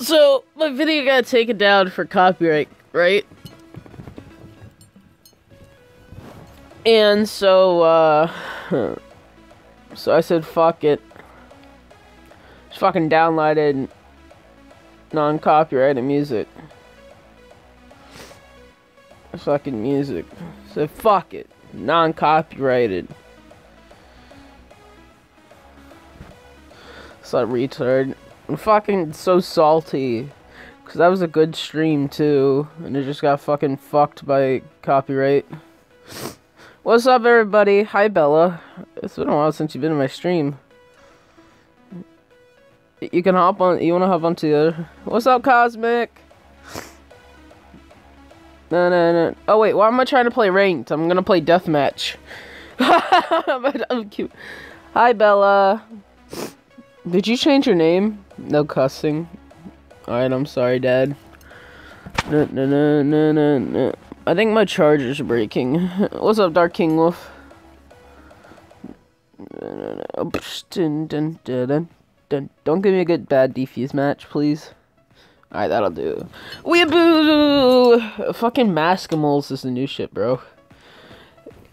So, my video got taken down for copyright, right? And so, uh, so I said, fuck it. Just fucking downloaded non-copyrighted music. Fucking music. So fuck it. Non-copyrighted. It's not retard. I'm fucking so salty. Cause that was a good stream too. And it just got fucking fucked by copyright. What's up everybody? Hi Bella. It's been a while since you've been in my stream. You can hop on you wanna hop onto the What's up Cosmic? No no no Oh wait, why am I trying to play ranked? I'm gonna play deathmatch. I'm cute. Hi Bella. Did you change your name? No cussing. Alright, I'm sorry, Dad. No, no, no, no, no, no. I think my charger's breaking. What's up, Dark King Wolf? Don't give me a good bad defuse match, please. Alright, that'll do. Weeaboo! Fucking Maskimals is the new shit, bro.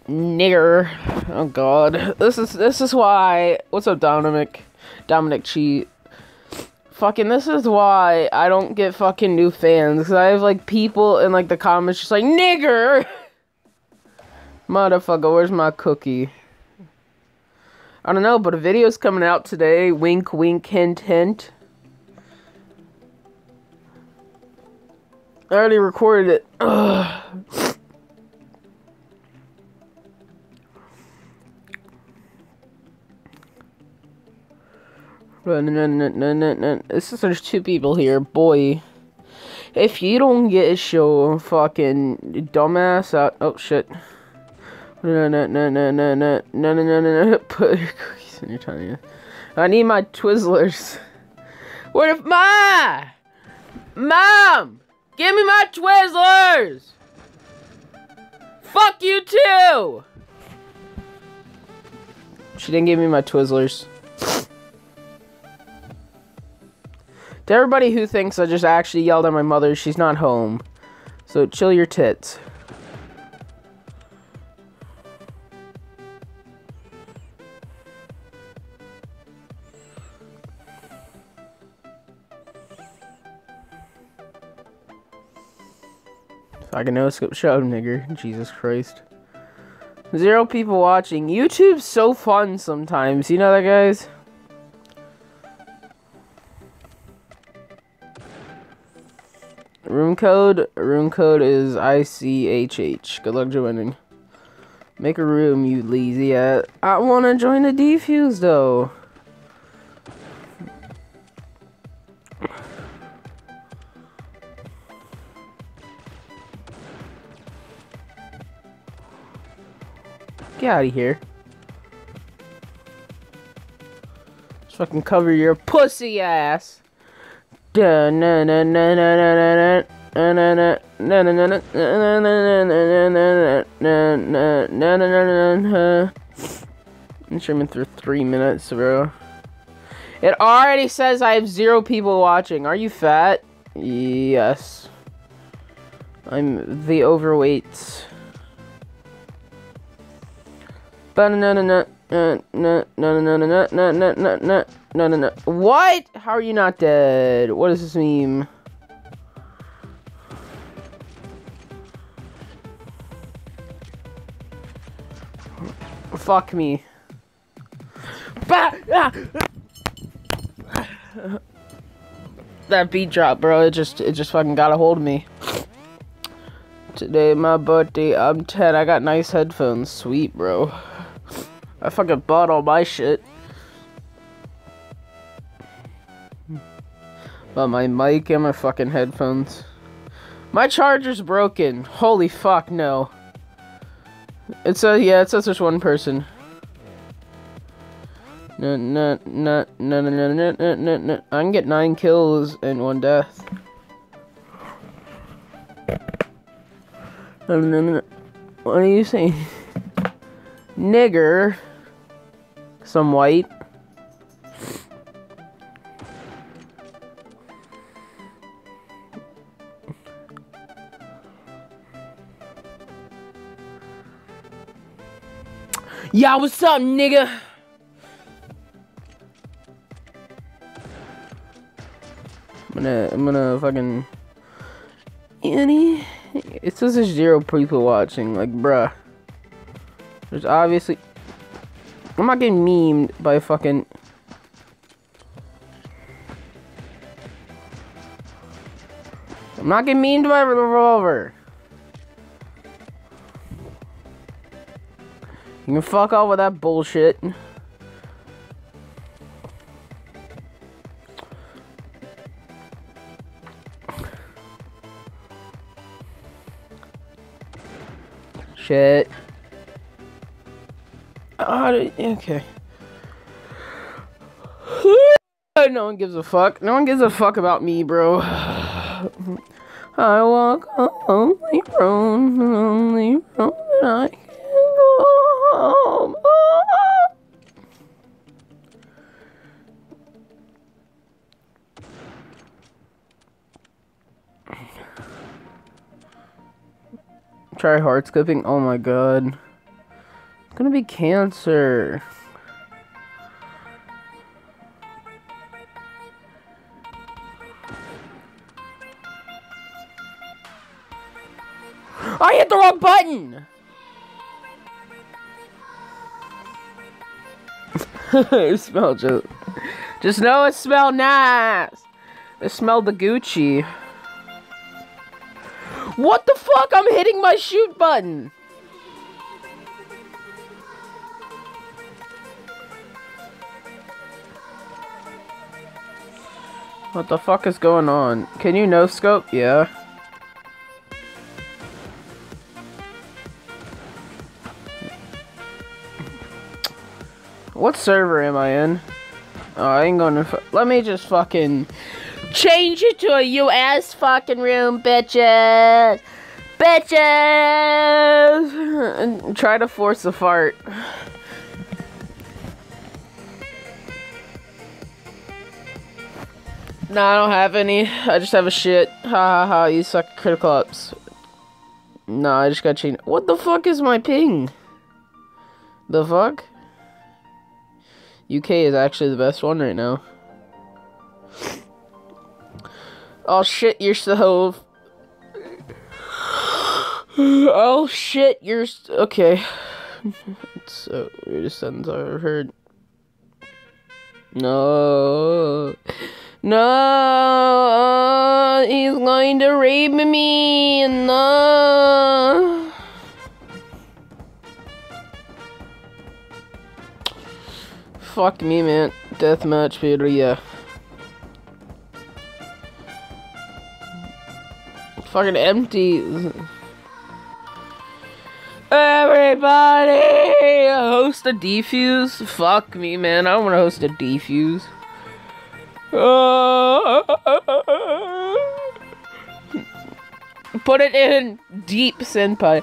Nigger. Oh god. This is this is why what's up Dominic? Dominic Cheat. Fucking, this is why I don't get fucking new fans. Because I have, like, people in, like, the comments just like, nigger! Motherfucker, where's my cookie? I don't know, but a video's coming out today. Wink, wink, hint, hint. I already recorded it. Ugh. This is there's two people here, boy. If you don't get show, fucking dumbass out. Oh shit. No no no no no no no no no. Put your cookies in your tongue. I need my Twizzlers. Where if ma? Mom, give me my Twizzlers. Fuck you too. She didn't give me my Twizzlers. To everybody who thinks I just actually yelled at my mother, she's not home. So chill your tits. I can no scope show, nigger. Jesus Christ. Zero people watching. YouTube's so fun sometimes. You know that, guys? Room code? Room code is ICHH. Good luck joining. Make a room, you lazy ass. I want to join the defuse, though. Get out of here. Fucking cover your pussy ass. Instrument for three minutes, bro. It already says I have zero people watching. Are you fat? Yes. I'm the overweight. Banana no, no, no, no, no, no, no, no, no, no, no, no, no. What? How are you not dead? What does this mean? Fuck me. That beat drop, bro. It just, it just fucking got a hold of me. Today, my birthday. I'm 10. I got nice headphones. Sweet, bro. I fucking bought all my shit. But my mic and my fucking headphones. My charger's broken. Holy fuck, no. It says, yeah, it says there's one person. No, no, no, no, no, no, no, no, no, no. I can get nine kills and one death. No, no, no. What are you saying? Nigger some white. Yeah, what's up, nigga? I'm gonna, I'm gonna fucking. Any? It says there's zero people watching. Like, bruh. There's obviously. I'm not getting memed by fucking. I'm not getting memed by a revolver. You can fuck off with that bullshit. Shit. Oh, okay. no one gives a fuck. No one gives a fuck about me, bro. I walk a lonely road, lonely road, I Try hard skipping. Oh my god. It's gonna be cancer. I hit the wrong button! it smelled just... Just know it smelled nice! It smelled the Gucci. What the fuck? I'm hitting my shoot button! What the fuck is going on? Can you no scope? Yeah. What server am I in? Oh, I ain't gonna. Let me just fucking change it to a US fucking room, bitches! Bitches! And try to force a fart. No, I don't have any. I just have a shit. Ha ha ha, you suck Critical Ops. No, I just got cheated. What the fuck is my ping? The fuck? UK is actually the best one right now. Oh shit, you're so. Oh shit, you're okay. so weirdest sentence I've ever heard. No, no, he's going to rape me. No. Fuck me, man. Deathmatch, Peter, yeah. Fucking empty. Everybody host a defuse. Fuck me, man. I don't want to host a defuse. Put it in deep senpai.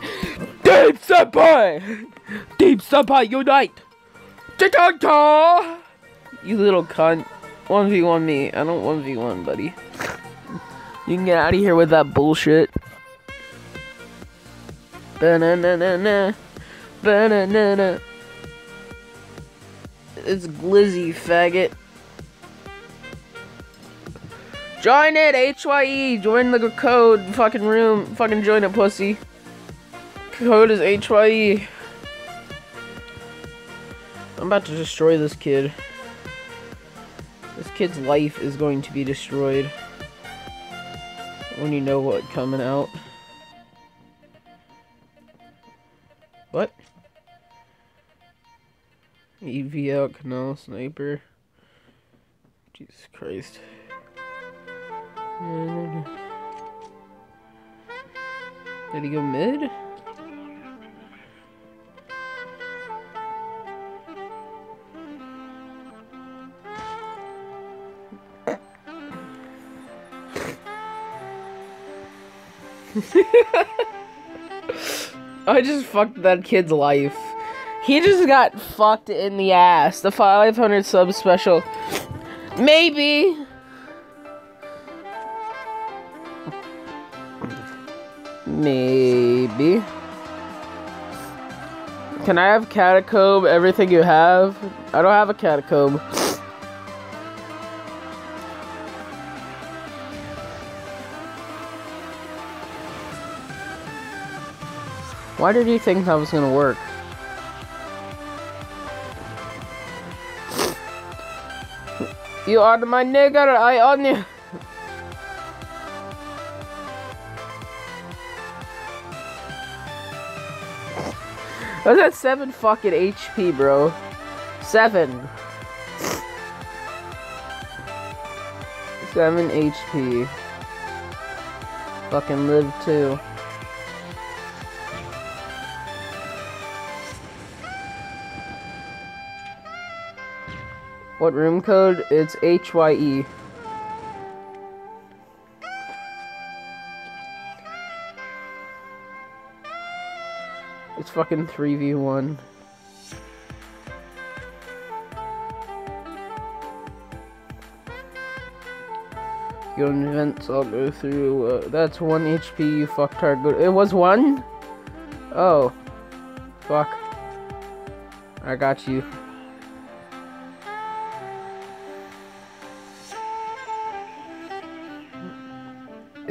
Deep senpai. Deep senpai unite. You little cunt. 1v1 me. I don't 1v1, buddy. You can get out of here with that bullshit. Ba-na-na-na-na. Ba-na-na-na. It's Glizzy, faggot. Join it, HYE. Join the code, fucking room. Fucking join it, pussy. Code is HYE. I'm about to destroy this kid. This kid's life is going to be destroyed when you know what coming out. What? EVL canal sniper. Jesus Christ. Did he go mid? I just fucked that kid's life. He just got fucked in the ass. The 500 sub special. Maybe. Maybe. Can I have catacomb everything you have? I don't have a catacomb. Why did you think that was gonna work? You are my nigger, I own you. Was at 7 fucking HP, bro. 7. 7 HP. Fucking live too. What room code? It's HYE. It's fucking 3v1. Go on events, I'll go through. Uh, that's one HP, you fucktard. Go it was one? Oh. Fuck. I got you.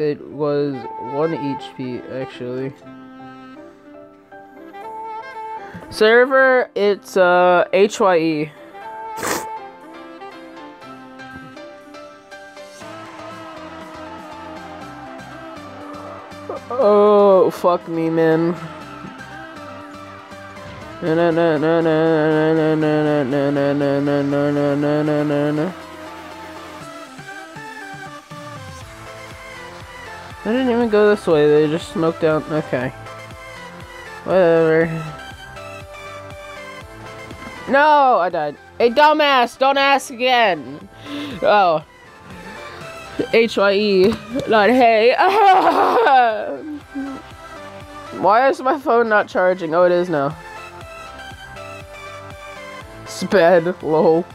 It was one HP, actually. Server, it's uh HYE. Oh, fuck me, man. Na na na na na na na na na na na na na na na I didn't even go this way, they just smoked out. Okay. Whatever. No, I died. Hey, dumbass, don't ask again. Oh. H-Y-E, not hey. Why is my phone not charging? Oh, it is now. Sped, lol.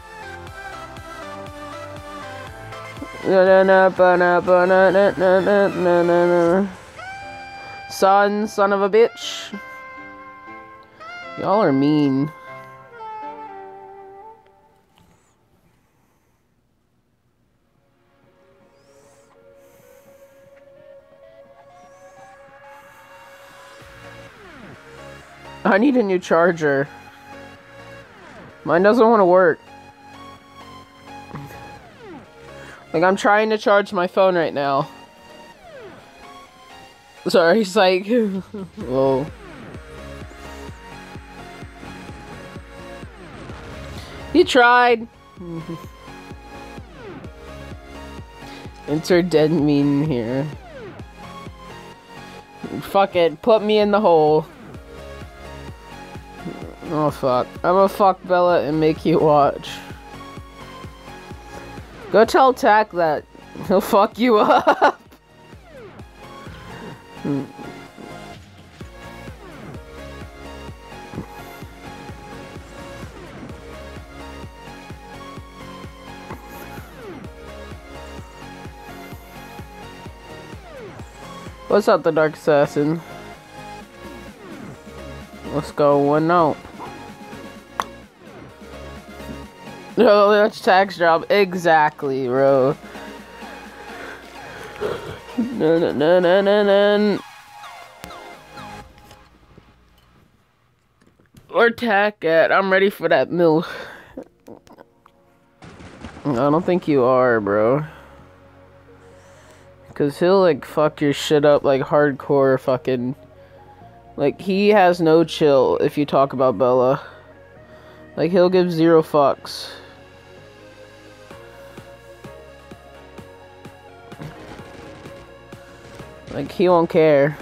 Son, son of a bitch. Y'all are mean. I need a new charger. Mine doesn't want to work. Like, I'm trying to charge my phone right now. Sorry, he's like, whoa. He tried. Enter dead mean here. Fuck it, put me in the hole. Oh fuck. I'm gonna fuck Bella and make you watch. Go tell Tack that. He'll fuck you up. What's up, the Dark Assassin? Let's go one out. No, that's tax job. Exactly, bro. No, no, no, no, no, no. Where tack at? I'm ready for that milk. I don't think you are, bro. Cause he'll like fuck your shit up like hardcore fucking like he has no chill if you talk about Bella. Like he'll give zero fucks. Like he won't care.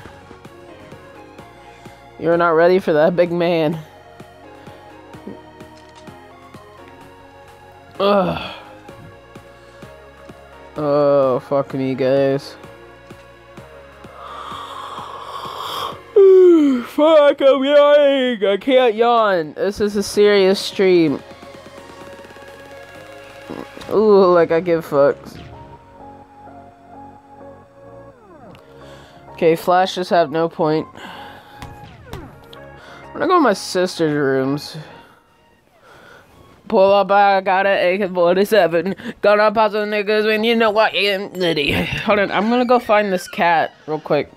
You're not ready for that big man. Ugh. Oh, fuck me, guys. fuck, I'm yawning! I can't yawn. This is a serious stream. Ooh, like I give fucks. Okay, flashes have no point. I'm gonna go to my sister's rooms. Pull up, I got an AK-47. Gonna pop some niggas when you know what I am. Hold on, I'm gonna go find this cat real quick.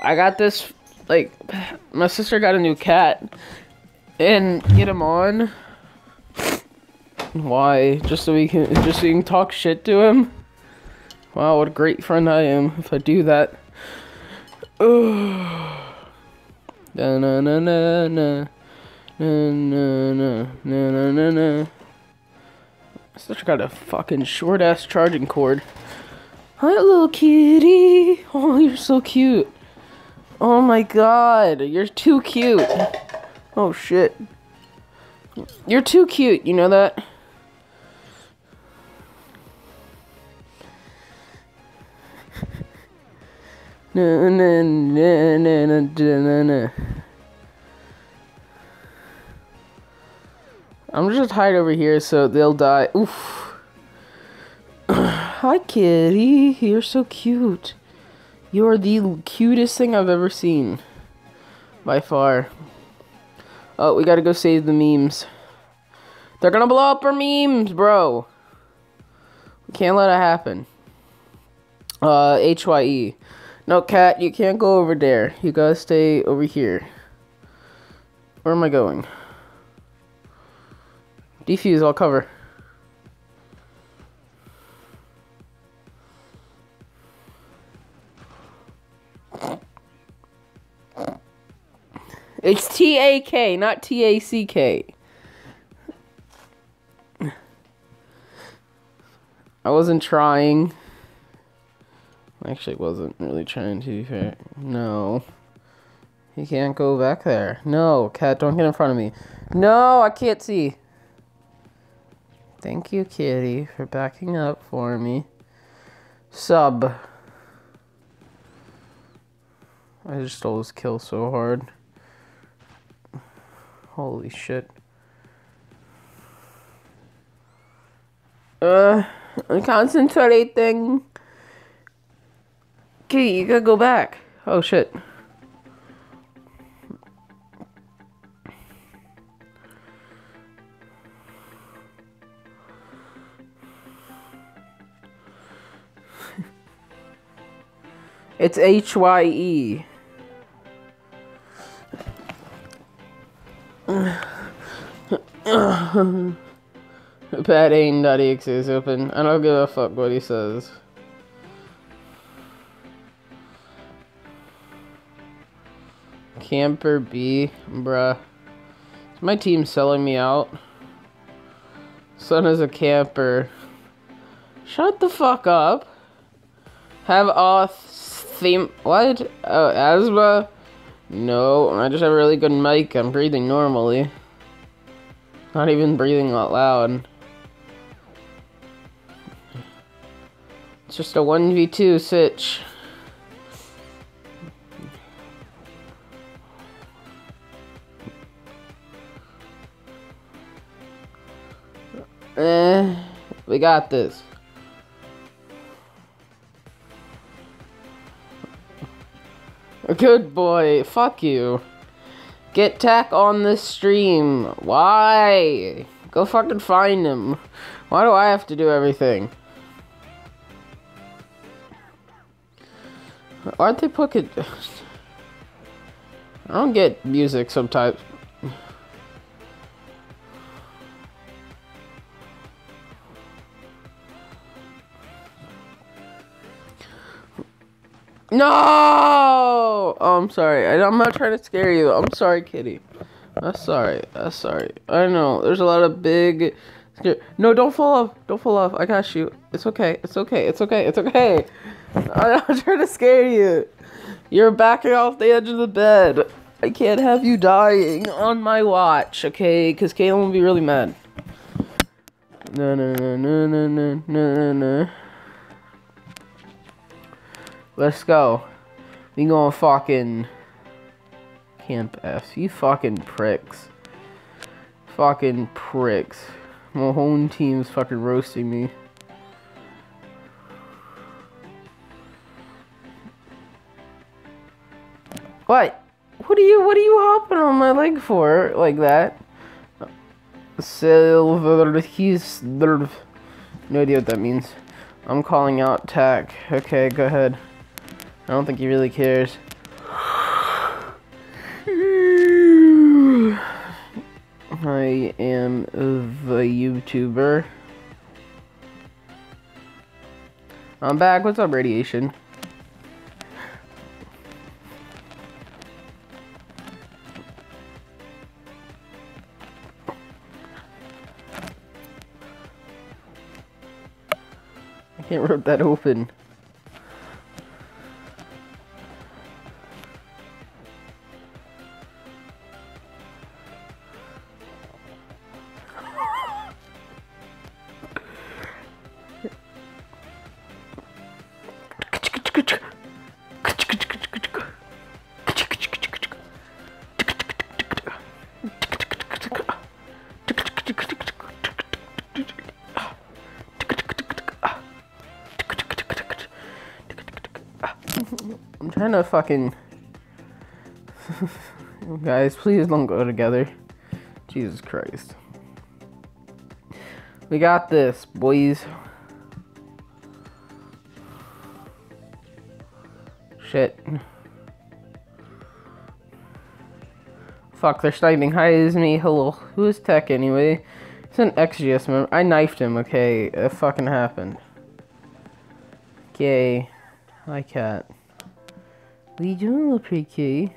I got this, like, my sister got a new cat. And get him on. Why? Just so we can, just so you can talk shit to him? Wow, what a great friend I am if I do that. Na na na na. Na na na na na na na. Such got a fucking short ass charging cord. Hi, little kitty. Oh, you're so cute. Oh my god, you're too cute. Oh shit. You're too cute, you know that? I'm just hide over here so they'll die. Oof. Hi, kitty. You're so cute. You're the cutest thing I've ever seen. By far. Oh, we gotta go save the memes. They're gonna blow up our memes, bro. We can't let it happen. Uh, HYE. No, cat, you can't go over there. You gotta stay over here. Where am I going? Defuse, I'll cover. It's T A K, not T A C K. I wasn't trying. Actually wasn't really trying to be fair. No. He can't go back there. No, cat, don't get in front of me. No, I can't see. Thank you, kitty, for backing up for me. Sub. I just stole his kill so hard. Holy shit. Uh, I'm concentrating. Okay, you gotta go back. Oh shit. it's H Y E. Bad aim.exe is open. I don't give a fuck what he says. Camper B, bruh. Is my team selling me out? Son is a camper. Shut the fuck up. Have auth theme. What? Oh, asthma? No, I just have a really good mic. I'm breathing normally. Not even breathing out loud. It's just a 1v2 sitch. Eh, we got this. Good boy. Fuck you. Get tack on this stream. Why? Go fucking find him. Why do I have to do everything? Aren't they putting... I don't get music sometimes. No! Oh, I'm sorry. I, am not trying to scare you. I'm sorry, kitty. I'm sorry. I'm sorry. I know. There's a lot of big... No, don't fall off. Don't fall off. I got you. It's okay. It's okay. It's okay. It's okay. I'm not trying to scare you. You're backing off the edge of the bed. I can't have you dying on my watch, okay? Because Caitlin will be really mad. No, no, no, no, no, no, no, no. Let's go. We going fucking Camp F. You fucking pricks. Fucking pricks. My whole team's fucking roasting me. What? What are you what are you hopping on my leg for like that? Silver he's no idea what that means. I'm calling out tack. Okay, go ahead. I don't think he really cares. I am the YouTuber. I'm back. What's up, radiation? I can't rip that open. Fucking. Guys, please don't go together. Jesus Christ. We got this, boys. Shit. Fuck, they're sniping. Hi, is me. Hello. Who is Tech anyway? It's an XGS member. I knifed him, okay? It fucking happened. Okay. Hi, cat. Little pretty kitty?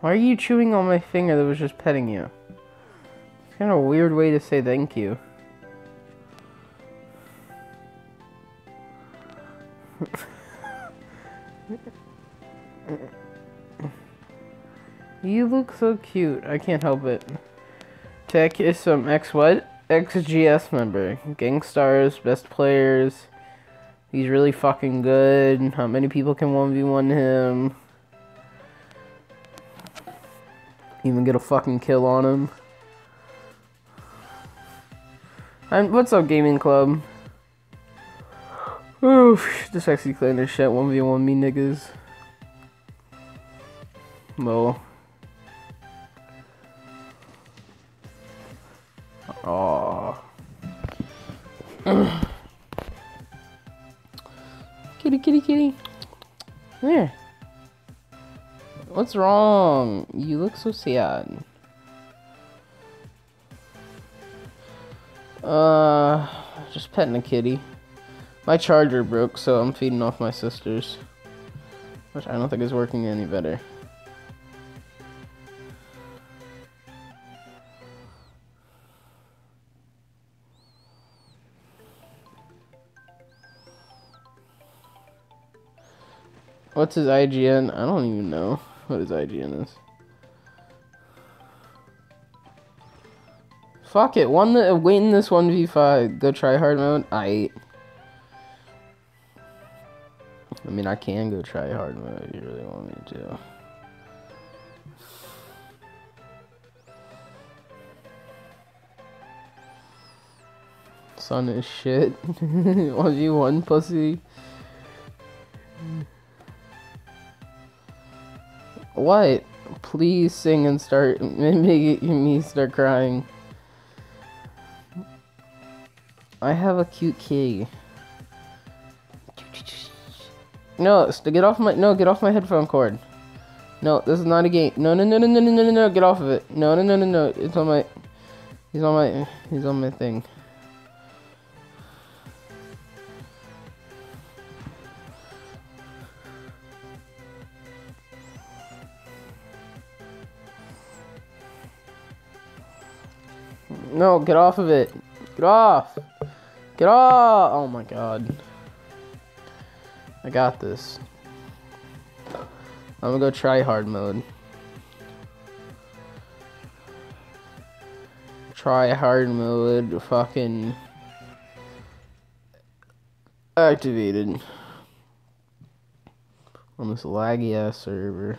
Why are you chewing on my finger that was just petting you? It's kind of a weird way to say thank you. you look so cute. I can't help it. Tech is some X what? XGS member. Gangstars, best players. He's really fucking good. How many people can 1v1 him? Even get a fucking kill on him. And what's up, gaming club? Oof, the sexy clan this shit. 1v1 me niggas. Well. Kitty, kitty, kitty. There. What's wrong? You look so sad. Uh, just petting a kitty. My charger broke, so I'm feeding off my sister's. Which I don't think is working any better. What's his IGN? I don't even know what his IGN is. Fuck it, one the waiting this one v five. Go try hard mode. I. I mean, I can go try hard mode if you really want me to. Son is shit. You one pussy? What? Please sing and start make me start crying. I have a cute kitty. No, get off my no, get off my headphone cord. No, this is not a game. No, no, no, no, no, no, no, no, get off of it. No, no, no, no, no. It's on my. He's on my. He's on my thing. No, get off of it. Get off. Get off. Oh my god. I got this. I'm gonna go try hard mode. Try hard mode. Fucking activated on this laggy ass server.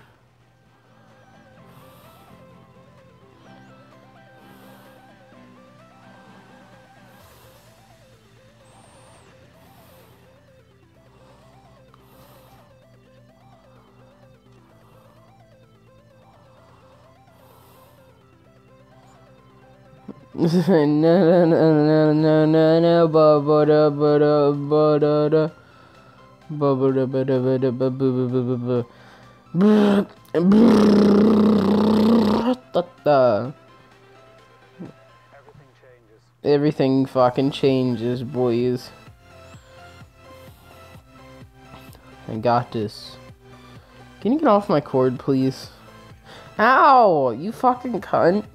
Na na na na na na ba ba da ba da ba da da ba ba da ba da ba da ba ba ba ba ba ba changes. Everything fucking changes, boys. I got this. Can you get off my cord, please? Ow! You fucking cunt.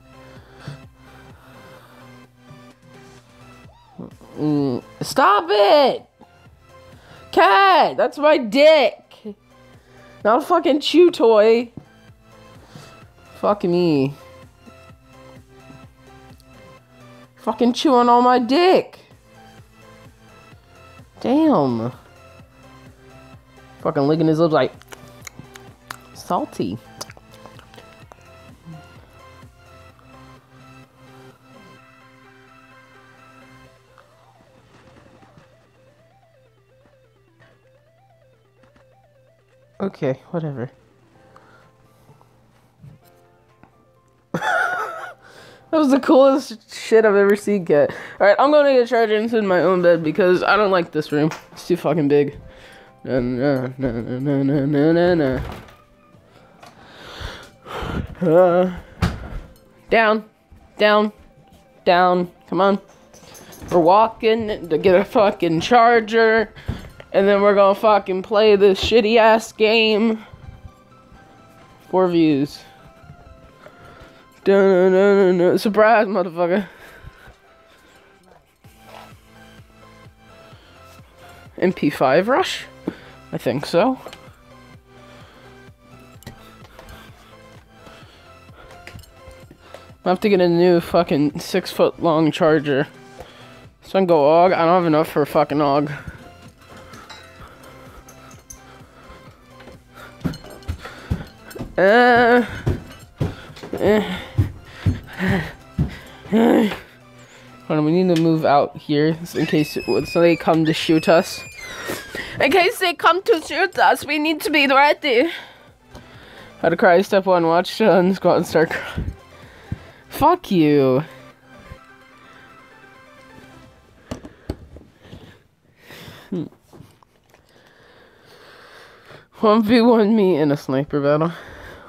Mm, stop it! Cat! That's my dick! Not a fucking chew toy. Fuck me. Fucking chewing on my dick. Damn. Fucking licking his lips like salty. Okay, whatever. That was the coolest shit I've ever seen, get. Alright, I'm gonna get charged into my own bed because I don't like this room. It's too fucking big. Na na na na na na na na. Uh, down, down, down. Come on. We're walking to get a fucking charger, and then we're gonna fucking play this shitty ass game. Four views. Dun. Surprise, motherfucker. MP5 rush? I think so. I have to get a new fucking six foot long charger. So I can go AUG. I don't have enough for a fucking AUG. Uh, eh. Hold on, we need to move out here in case so they come to shoot us. In case they come to shoot us, we need to be ready. How to cry, step one, watch Sean go out and start crying. Fuck you. Hmm. 1v1 me in a sniper battle.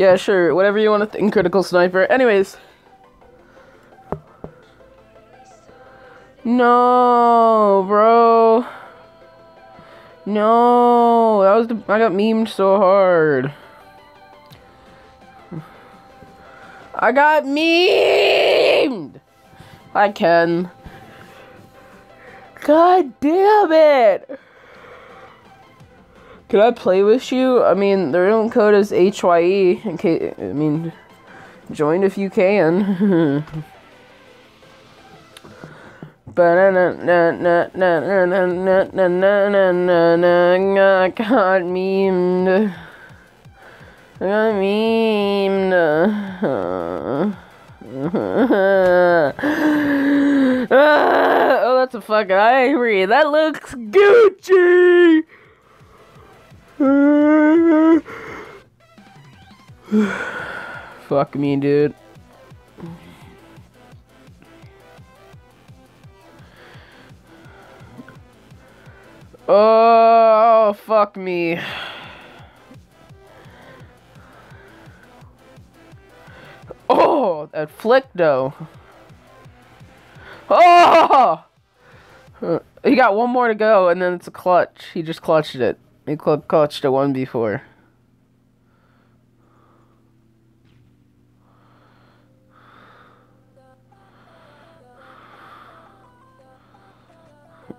Yeah, sure. Whatever you want to think, critical sniper. Anyways. No, bro. No, that was the I got memed so hard. I got memed. I can. God damn it! Can I play with you? I mean, the real code is HYE. In case, I mean, join if you can. Got memed. I got memed. oh, that's a fucking ivory. That looks Gucci. Fuck me, dude. Oh, fuck me. Oh, that flick though. Oh! He got one more to go, and then it's a clutch. He just clutched it. He cl- clutched the one before.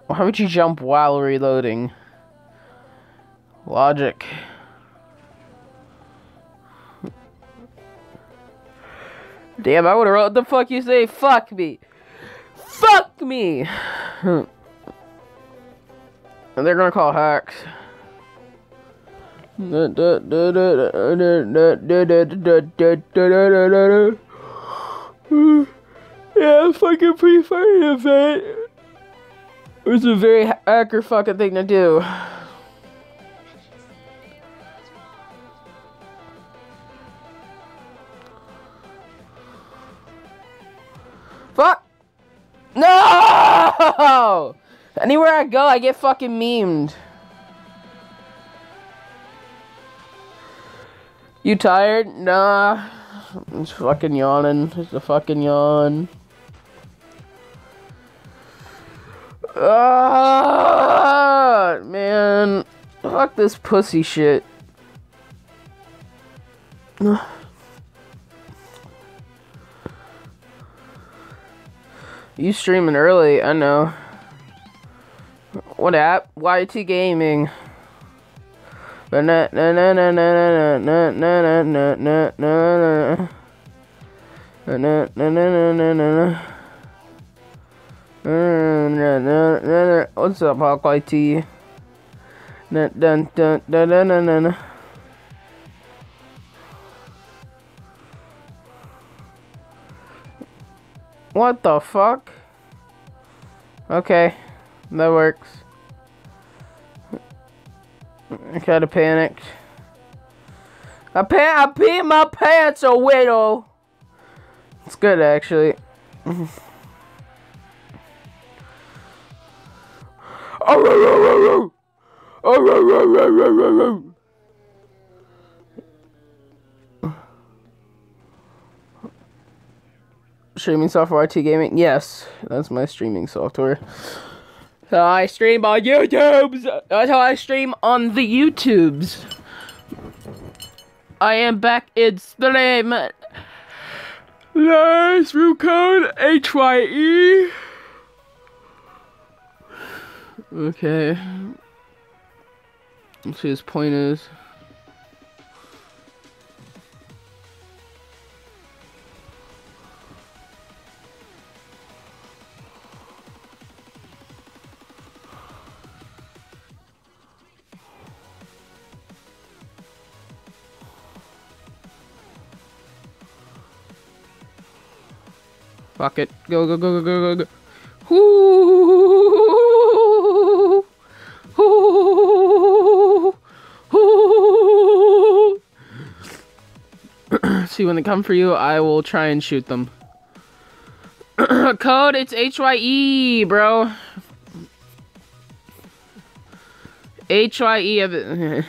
Why would you jump while reloading? Logic. Damn, I would've wrote the fuck you say. Fuck me. Fuck me! and they're gonna call hacks. Yeah, fucking pre fighting event. It was a very hacker fucking thing to do. Fuck! No! Anywhere I go, I get fucking memed. You tired? Nah. Just fucking yawning. Just a fucking yawn. Ah, man. Fuck this pussy shit. You streaming early, I know. What app? YT Gaming. What's up, Hawk YT? Dun dun dun dun dun dun dun. What the fuck? Okay, that works. I kinda panicked. I pan I peed my pants a widow. It's good actually. Streaming software, RT Gaming. Yes, that's my streaming software. So I stream on YouTube's. That's how I stream on the YouTubes. I am back in stream. Nice root code HYE. Okay. Let's see his point is. Fuck it. Go, go, go, go, go, go, go. Ooh. Ooh. Ooh. See, when they come for you, I will try and shoot them. Code, it's HYE, bro. HYE.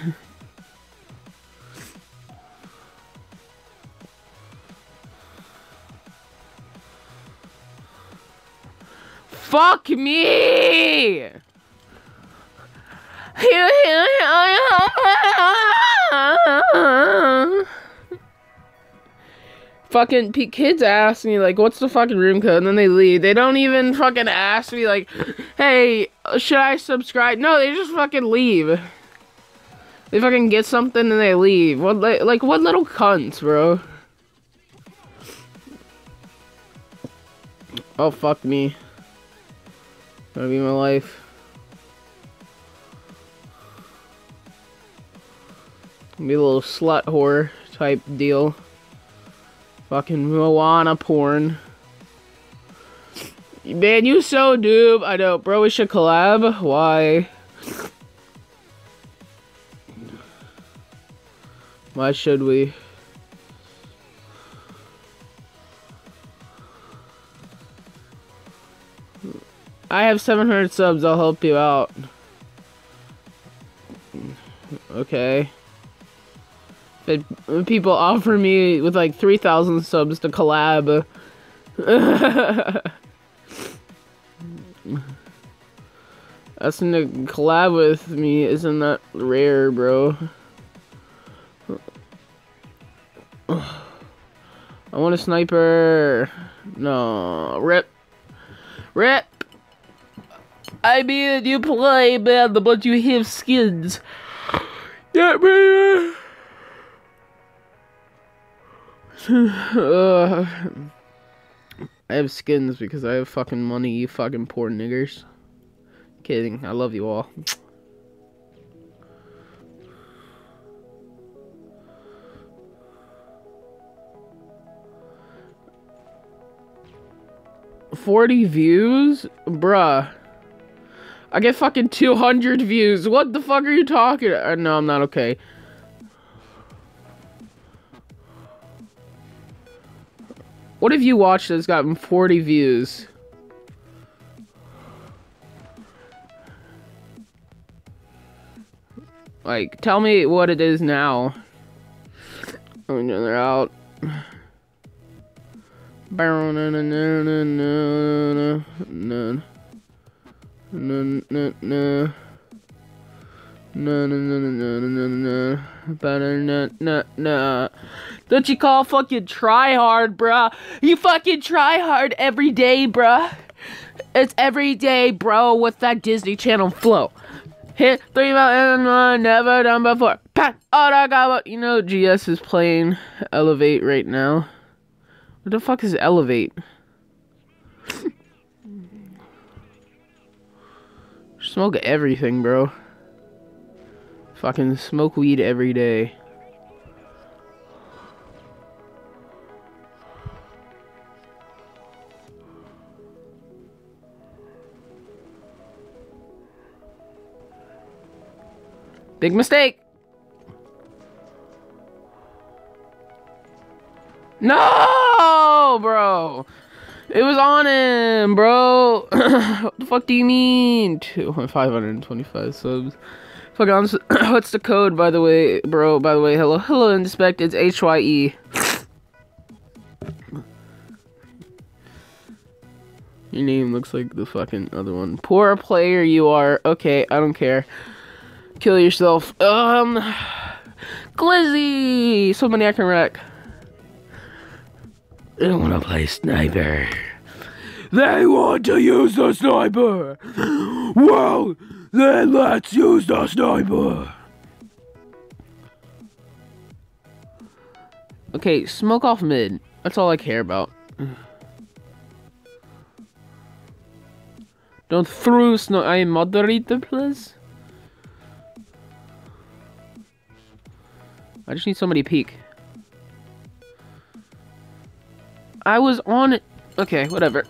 Fuck me! fucking kids ask me like what's the fucking room code? And then they leave. They don't even fucking ask me like hey should i subscribe? No they just fucking leave. They fucking get something and they leave. What like what little cunts bro? Oh fuck me Gonna be my life. Be a little slut whore type deal. Fucking Moana porn. Man, you so noob. I know, bro. We should collab. Why? Why should we? I have 700 subs, I'll help you out. Okay. But people offer me with like 3,000 subs to collab. That's in to collab with me isn't that rare, bro. I want a sniper. No, rip. Rip. I mean, you play, man, but you have skins. Yeah, man. uh, I have skins because I have fucking money, you fucking poor niggers. Kidding. I love you all. Forty views, bruh. I get fucking two hundred views. What the fuck are you talking? Uh, no, I'm not okay. What have you watched that's gotten 40 views? Like, tell me what it is now. Oh, no, they're out. No, no, no, no, no, no, no, no, no. No, no, no, no, no, no, no, no. Better no, no, no. Don't you call fucking try hard, bruh? You fucking try hard every day, bruh. It's every day, bro, with that Disney Channel flow. Hit three mountains, one uh, never done before. Pat, all I got, about. you know, GS is playing Elevate right now. What the fuck is Elevate? Smoke everything, bro. Fucking smoke weed every day. Big mistake. No, bro. It was on him, bro. what the fuck do you mean? 525 subs. Fuck on. What's the code, by the way, bro? By the way, hello, hello, inspect. It's H Y E. Your name looks like the fucking other one. Poor player you are. Okay, I don't care. Kill yourself. Um, Glizzy. Somebody I can wreck. They don't want to play sniper. They want to use the sniper. Well. Then let's use the sniper! Okay, smoke off mid. That's all I care about. Don't throw snow. I moderator, please. I just need somebody peek. I was on it. Okay, whatever.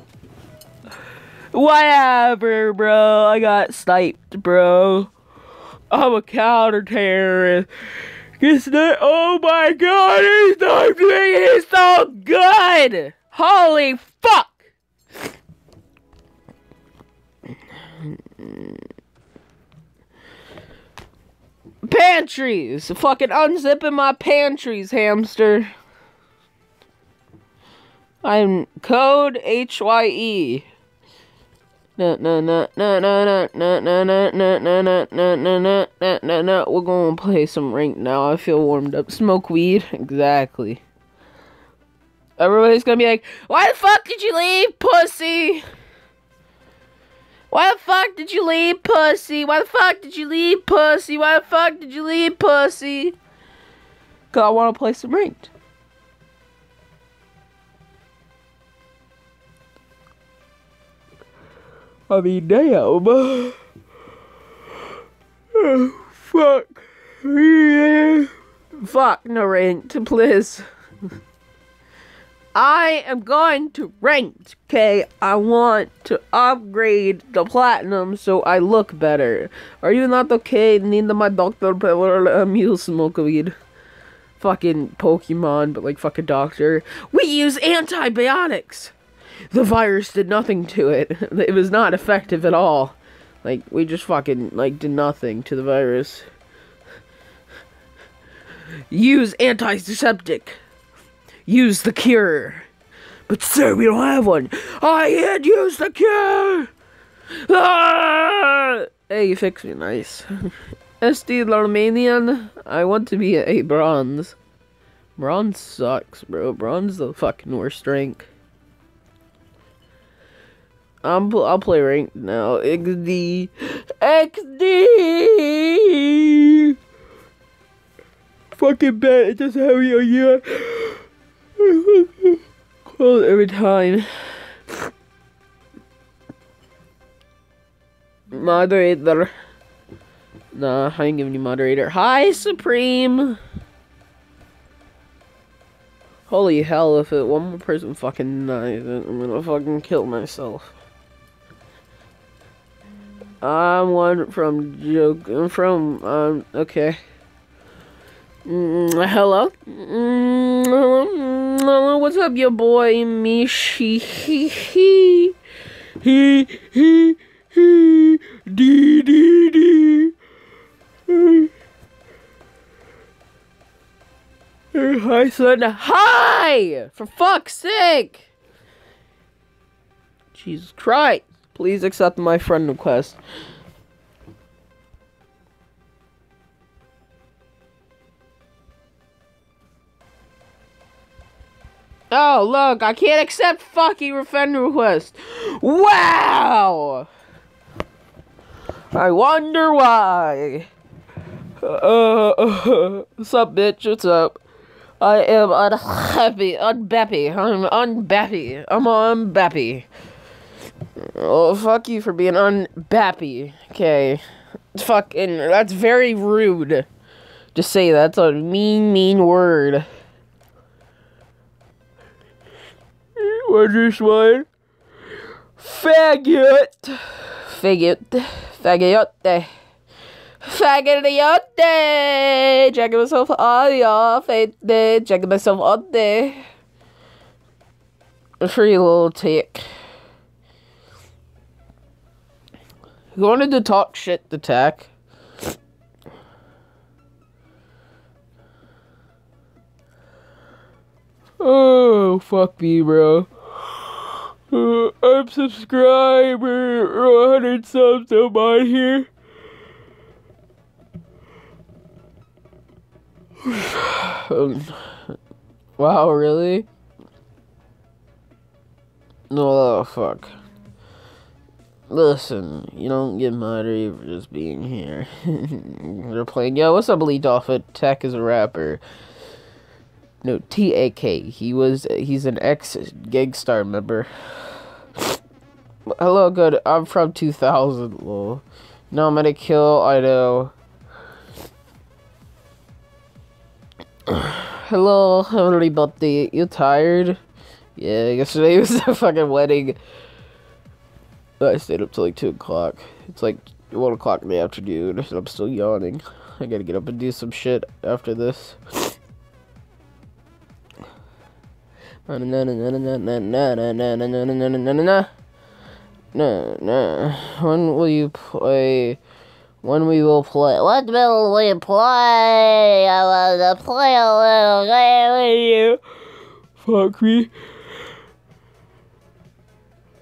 Whatever, bro. I got sniped, bro. I'm a counter terrorist. He's not, oh my god, he's sniped me. He's so good. Holy fuck. Pantries. Fucking unzipping my pantries, hamster. I'm code HYE. We're gonna play some rank now. I feel warmed up. Smoke weed. Exactly. Everybody's gonna be like, Why the fuck did you leave, pussy? Why the fuck did you leave, pussy? Why the fuck did you leave, pussy? Why the fuck did you leave, pussy? Cause I wanna play some ranked. I mean, damn. fuck. Yeah. Fuck, no ranked, please. I am going to ranked, okay? I want to upgrade the platinum so I look better. Are you not okay? Need my doctor pillar mule um, smoke weed. Fucking Pokemon, but like fucking doctor. We use antibiotics! The virus did nothing to it. It was not effective at all. Like, we just fucking, like, did nothing to the virus. Use antiseptic. Use the cure. But sir, we don't have one. I had used the cure! Ah! Hey, you fixed me nice. SD Larmanian, I want to be a bronze. Bronze sucks, bro. Bronze the fucking worst rank. I'm I'll play rank now. XD XD Fucking bet it doesn't have me on you Close every time. Moderator Nah, I ain't giving you moderator. Hi Supreme Holy hell, if it one more person fucking dies, I'm gonna fucking kill myself. I'm one from joke. I'm from um. Okay. Mm, hello. Mm, what's up, your boy Mishi? He he he he he dee dee dee. Hi, son. Hi! For fuck's sake! Jesus Christ. Please accept my friend request. Oh, look, I can't accept fucking friend request. Wow! I wonder why. Uh, what's up, bitch? What's up? I am unhappy, unbappy. I'm unbappy. I'm unbappy. Oh, fuck you for being unbappy. Okay. Fucking, that's very rude to say that's a mean, mean word. What's this one? Faggot. Faggot. Faggot. Faggoty Checking myself on face. Checking myself on there. A free little tick. You wanted to talk shit to Tech? Oh, fuck me, bro. Uh, I'm subscriber. 100 subs I'm on here. um, wow, really? No, oh, fuck. Listen, you don't get mad at you for just being here. They're playing, yo, what's up, Elite Alpha? Tech is a rapper. No, T-A-K. He was, he's an ex-Gangstar member. Hello, good. I'm from 2000, lol. No, I'm gonna kill, I know. Hello, everybody. You tired? Yeah, yesterday was a fucking wedding. I stayed up till like 2 o'clock. It's like 1 o'clock in the afternoon, and I'm still yawning. I gotta get up and do some shit after this. No, no. When will you play? When we will play? What will we play? I want to play a little game with you. Fuck me.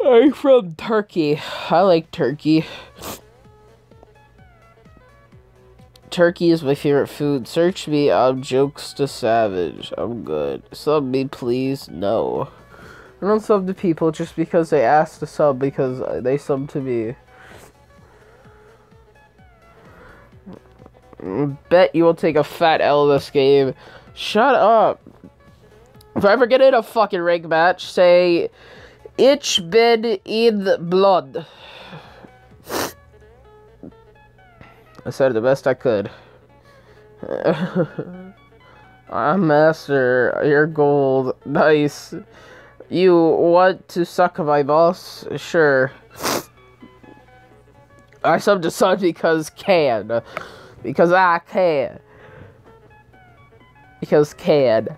I'm from Turkey. I like turkey. Turkey is my favorite food. Search me I'm Jokes to Savage. I'm good. Sub me, please. No. I don't sub to people just because they ask to sub because they sub to me. Bet you will take a fat L this game. Shut up. If I ever get in a fucking rank match, say Ich bed in blood. I said the best I could. I'm ah, master. You're gold. Nice. You want to suck my boss? Sure. I subbed to Sun because can. Because I can. Because can.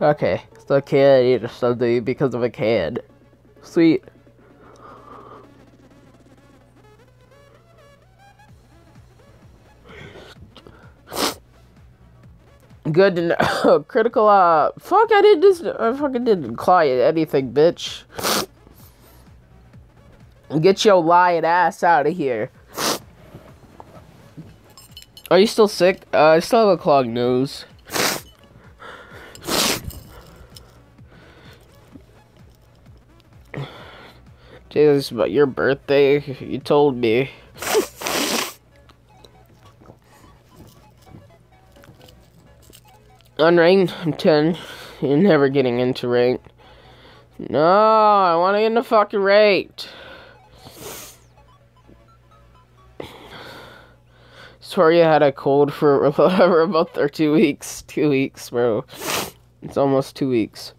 Okay. So can eat something because of a can. Sweet. Good to know. Critical, uh, fuck, I didn't just, I fucking didn't client anything, bitch. Get your lying ass out of here. Are you still sick? Uh, I still have a clogged nose. Jesus, about your birthday. You told me. Unranked, I'm 10. You're never getting into ranked. No, I want to get into fucking ranked. Tori had a cold for whatever a month or two weeks. Two weeks, bro. It's almost two weeks.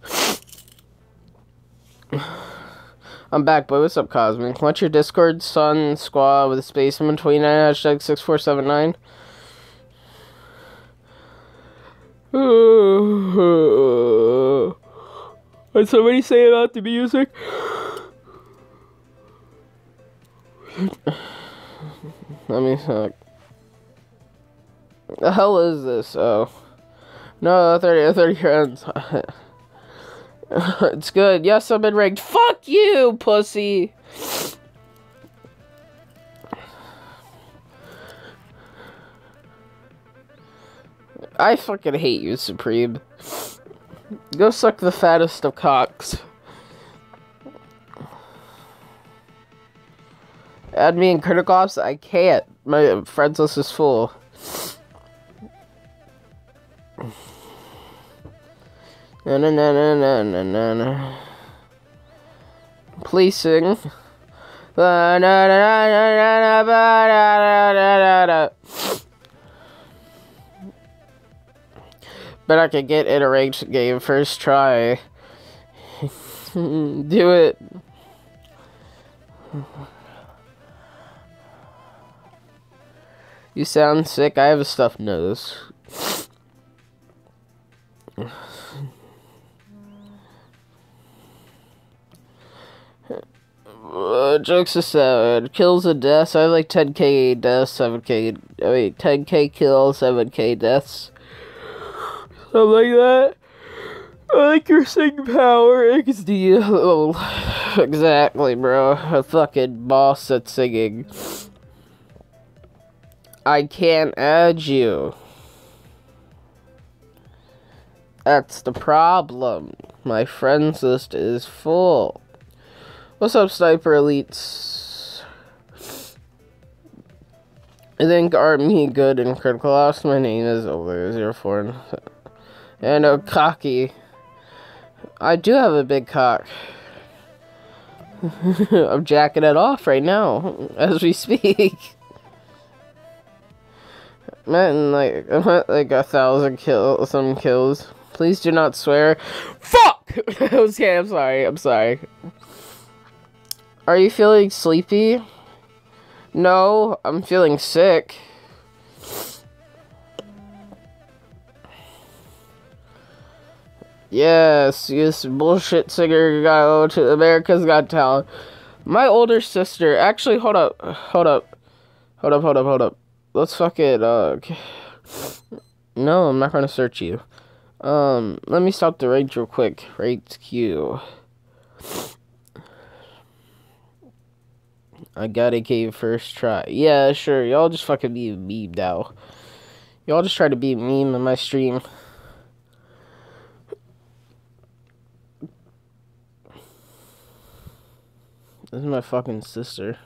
I'm back, boy. What's up, Cosmic? What's your Discord, Sun Squad with a space in between? Hashtag 6479. What somebody say about the music? Let me suck. The hell is this? Oh. No, 30, 30 friends. it's good. Yes, I've been ranked. Fuck you, pussy. I fucking hate you, Supreme. Go suck the fattest of cocks. Add me in Critical Ops? I can't. My friends list is full. Na na na na na na na. Please sing. Bet I could get in a ranked game first try. Do it. You sound sick. I have a stuffed nose. Uh, jokes aside, kills and deaths. I like 10k deaths, 7k, I mean, 10k kills, 7k deaths. Something like that. I like your sing power, XD. Exactly, bro. A fucking boss at singing. I can't add you. That's the problem. My friends list is full. What's up, Sniper Elites? I think Army good in critical ops. My name is over 04 and a cocky. I do have a big cock. I'm jacking it off right now as we speak. Man, like I'm at like a thousand kill some kills. Please do not swear. Fuck! okay, I'm sorry. I'm sorry. Are you feeling sleepy? No, I'm feeling sick. Yes, this bullshit singer got to America's Got Talent. My older sister, actually, hold up, hold up, hold up, hold up, hold up. Let's fuck it. Uh, no, I'm not gonna search you. Um, let me stop the rage real quick. Rate Q. I got a cave first try. Yeah, sure. Y'all just fucking be a meme now. Y'all just try to be meme in my stream. This is my fucking sister.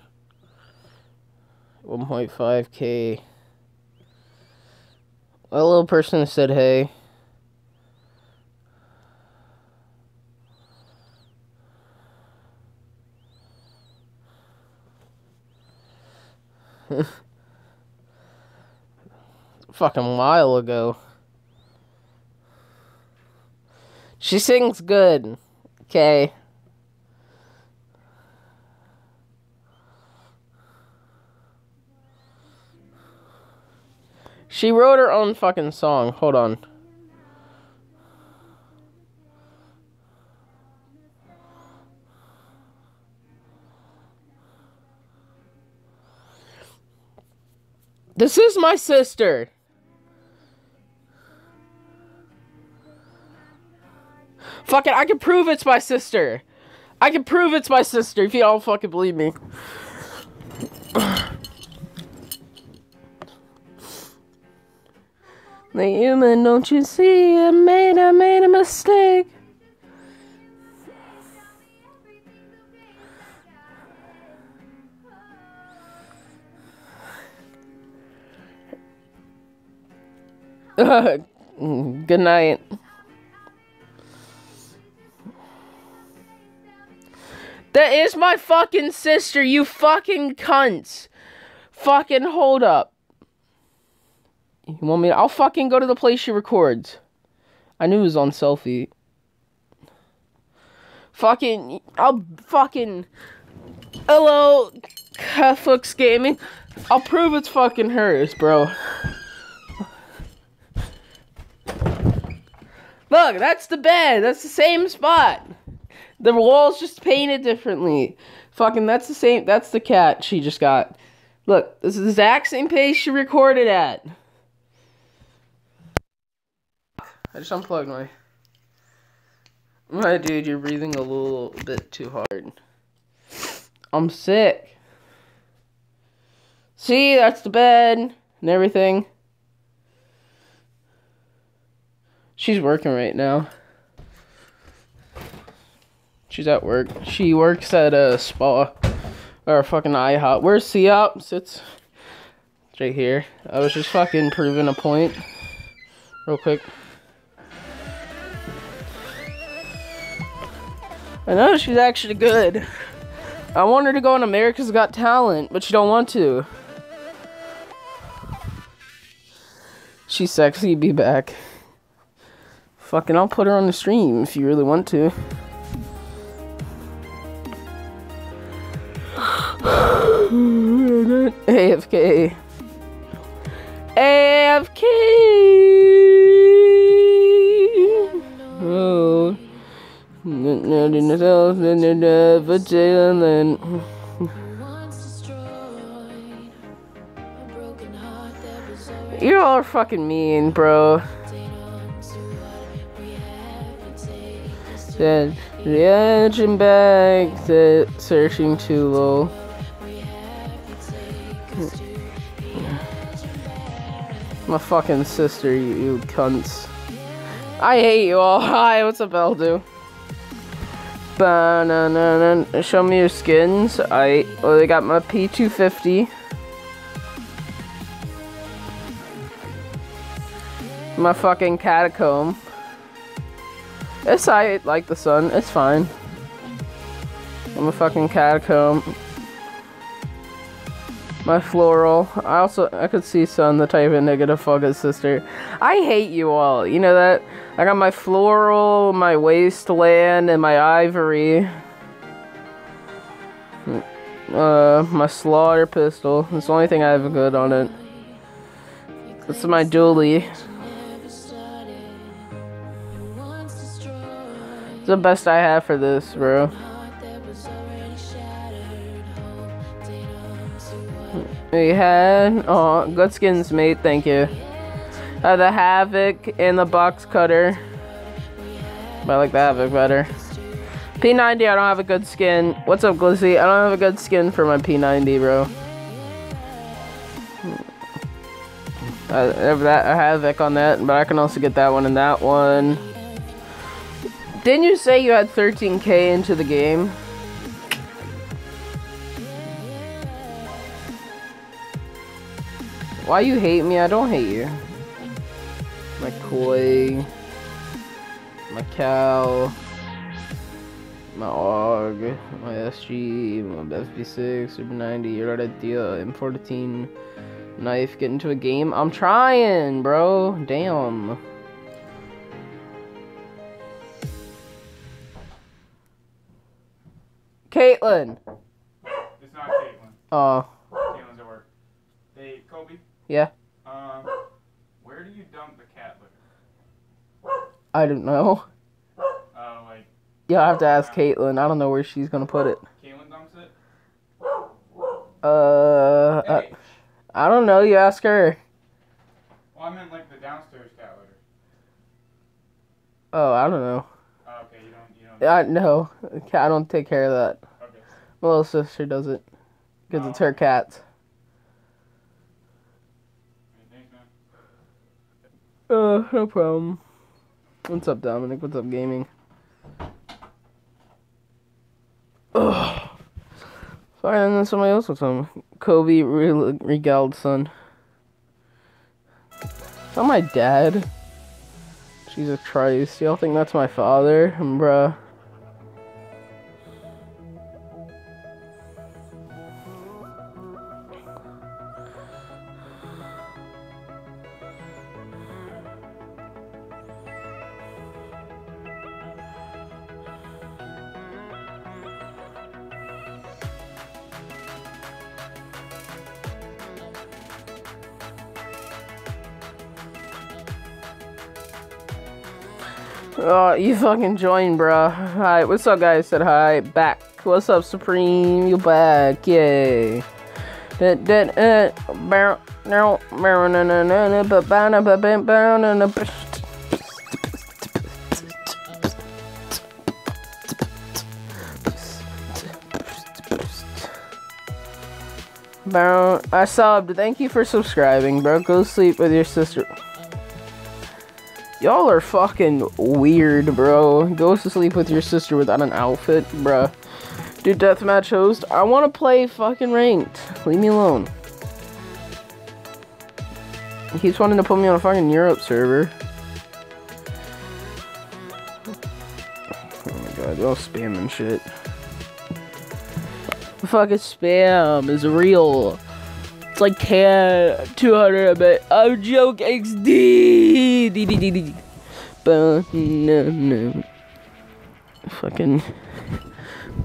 1.5k. A little person said hey. fucking while ago. She sings good. Okay. She wrote her own fucking song. Hold on. This is my sister. Fuck it, I can prove it's my sister. I can prove it's my sister if you don't fucking believe me. The human, don't you see? I made, I made a mistake. Good night. That is my fucking sister, you fucking cunts. Fucking hold up. You want me? To, I'll fucking go to the place she records. I knew it was on selfie. Fucking, I'll fucking. Hello, Catholics Gaming. I'll prove it's fucking hers, bro. Look, that's the bed. That's the same spot. The wall's just painted differently. Fucking, that's the same. That's the cat she just got. Look, this is the exact same place she recorded at. I just unplugged my. My dude, you're breathing a little bit too hard. I'm sick. See, that's the bed and everything. She's working right now. She's at work. She works at a spa or a fucking IHOP. Where's C-Op? Sits right here. I was just fucking proving a point real quick. I know she's actually good. I want her to go on America's Got Talent, but she don't want to. She's sexy, be back. Fucking, I'll put her on the stream if you really want to. AFK. AFK. Oh. Nothing else than never telling. You all are fucking mean, bro. Then the engine back, the searching too low. My fucking sister, you, you cunts. I hate you all. Hi, what's up, Eldu? Banana. Show me your skins. I well, they got my P250. My fucking catacomb. It's I like the sun. It's fine. I'm a fucking catacomb. My floral. I also I could see sun the type of negative fucking sister. I hate you all. You know that? I got my floral, my wasteland, and my ivory. Uh, my slaughter pistol. It's the only thing I have good on it. This is my dually. It's the best I have for this, bro. We had, oh, good skins, mate, thank you. Uh, the Havoc and the Box Cutter. But I like the Havoc better. P90, I don't have a good skin. What's up, Glizzy? I don't have a good skin for my P90, bro. I have that a Havoc on that, but I can also get that one and that one. Didn't you say you had 13k into the game? Why you hate me? I don't hate you. My koi, my cow, my AUG, my SG, my FP6, Super 90, you're at the M14 knife, get into a game. I'm trying, bro. Damn. Caitlin. It's not Caitlin. Oh. Caitlin's at work. Hey, Kobe. Yeah. Um, where do you dump the cat litter? I don't know. Uh, like Yeah, I have to ask Caitlin. I don't know where she's gonna put it. Caitlin dumps it. Uh, I, I don't know. You ask her. Well, I meant like the downstairs cat litter. Oh, I don't know. Oh, okay, you don't. You don't. I no. I don't take care of that. Okay. My little sister does it because it's her Oh. cats. Thanks. Uh, no problem. What's up, Dominic? What's up, gaming? Ugh. Sorry, and then somebody else with some Kobe re- regaled son. That my dad? Jesus Christ, y'all think that's my father? Bruh. Oh, you fucking joined, bro. Hi, what's up, guys? Said hi. Back. What's up, Supreme? You back? Yay. I subbed. Thank you for subscribing, bro. Go sleep with your sister. Y'all are fucking weird, bro. Go to sleep with your sister without an outfit, bruh. Dude, deathmatch host. I want to play fucking ranked. Leave me alone. He keeps wanting to put me on a fucking Europe server. Oh my god, y'all spamming shit. The fucking spam is real. It's like 10, 200 a bit. I'm joke XD. D, D, D, D. Banana. Fucking.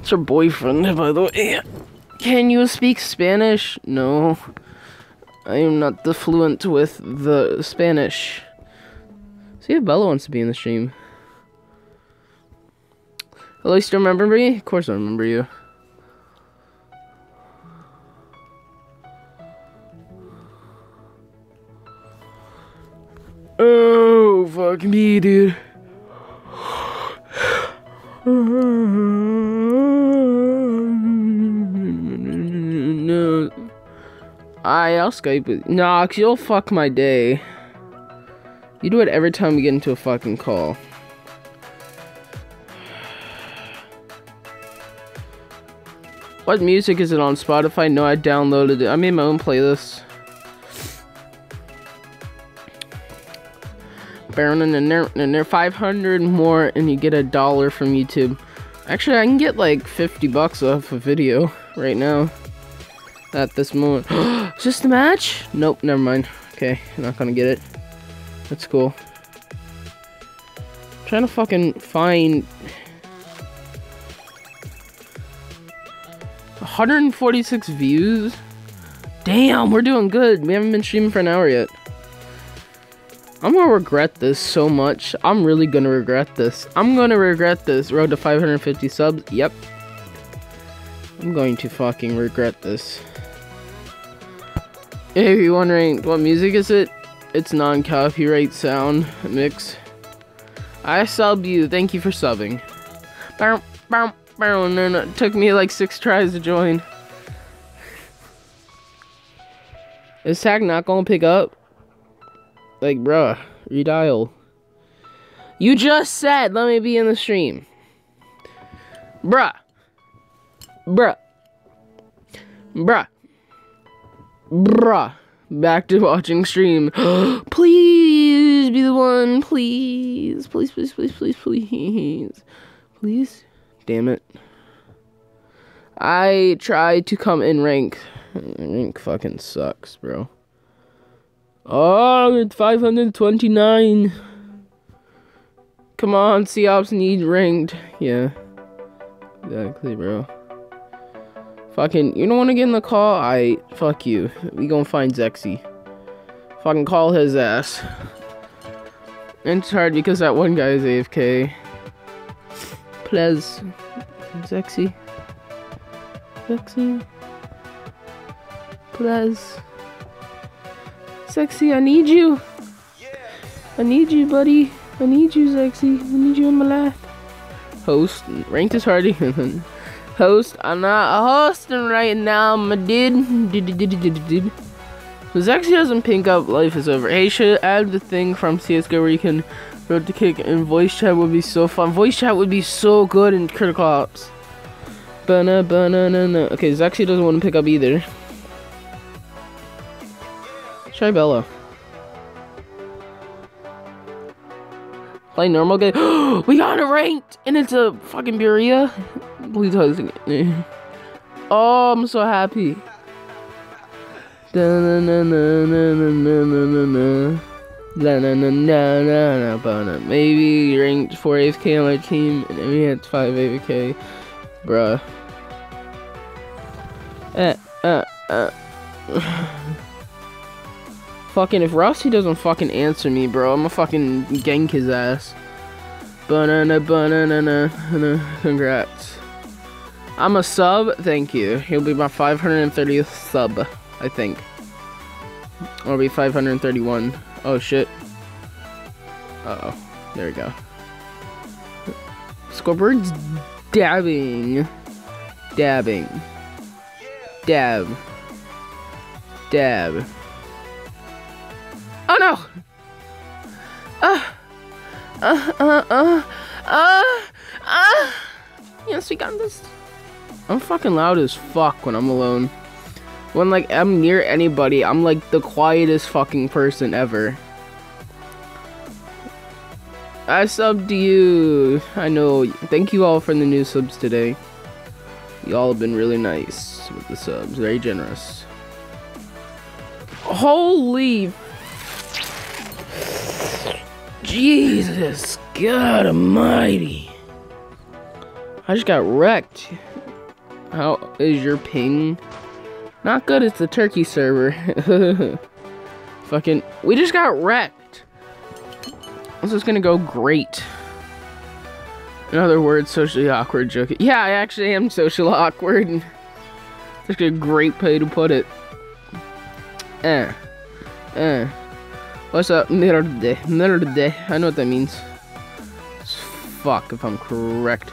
It's her boyfriend, by the way. Can you speak Spanish? No. I am not the fluent with the Spanish. See if Bella wants to be in the stream. At least remember me? Of course I remember you. Oh, fuck me, dude. No. I, I'll Skype with Nah, cause you'll fuck my day. You do it every time we get into a fucking call. What music is it on Spotify? No, I downloaded it. I made my own playlist. And they're 500 more and you get a dollar from YouTube. Actually, I can get like 50 bucks off a video right now. At this moment. Is this the match? Nope, never mind. Okay, not gonna get it. That's cool. I'm trying to fucking find 146 views. Damn, we're doing good. We haven't been streaming for an hour yet. I'm gonna regret this so much. I'm really gonna regret this. I'm gonna regret this. Road to 550 subs. Yep. I'm going to fucking regret this. If you're wondering what music is it, it's non-copyright sound mix. I sub you. Thank you for subbing. And it took me like six tries to join. Is tag not gonna pick up? Like, bruh, redial. You just said, let me be in the stream. Bruh. Bruh. Bruh. Bruh. Back to watching stream. please be the one. Please. Please, please, please, please, please. Please. Damn it. I tried to come in rank. Rank fucking sucks, bro. Oh, it's 529. Come on, C-Ops need ranked. Yeah. Exactly, bro. Fucking, you don't want to get in the call? I fuck you. We gonna find Zexy. Fucking call his ass. And it's hard because that one guy is AFK. Plez. Zexy. Zexy. Plez. Zexy, I need you. I need you, buddy. I need you, Zexy. I need you in my life. Host, ranked as hardy. host, I'm not hosting right now, my dude. Did. Zexy doesn't pink up, life is over. Hey, should add the thing from CSGO where you can road to kick and voice chat would be so fun. Voice chat would be so good in critical ops. Bana, bana, na, na. Okay, Zexy doesn't want to pick up either. Try Bella. Play normal game. we got it ranked! And it's a fucking Bureau. Please hosting it. Oh, I'm so happy. Maybe ranked 4 AFK on my team, and then we had 5 AFK. Bruh. Uh, uh, uh. Fucking, if Rossi doesn't fucking answer me, bro, I'm gonna fucking gank his ass. Banana, banana, congrats. I'm a sub, thank you. He'll be my 530th sub, I think. Or be 531. Oh shit. Uh oh. There we go. Scoreboard's dabbing. Dabbing. Dab. Dab. Oh no! Uh, uh, uh, uh, uh, uh. Yes, we got this. I'm fucking loud as fuck when I'm alone. When, like, I'm near anybody, I'm, like, the quietest fucking person ever. I subbed you. I know. Thank you all for the new subs today. Y'all have been really nice with the subs. Very generous. Holy Jesus, God Almighty. I just got wrecked. How is your ping? Not good, it's the turkey server. Fucking, we just got wrecked. This is gonna go great. In other words, socially awkward joke. Yeah, I actually am socially awkward. That's a great way to put it. Eh. Eh. What's up, Merde? Merde. I know what that means. It's fuck if I'm correct.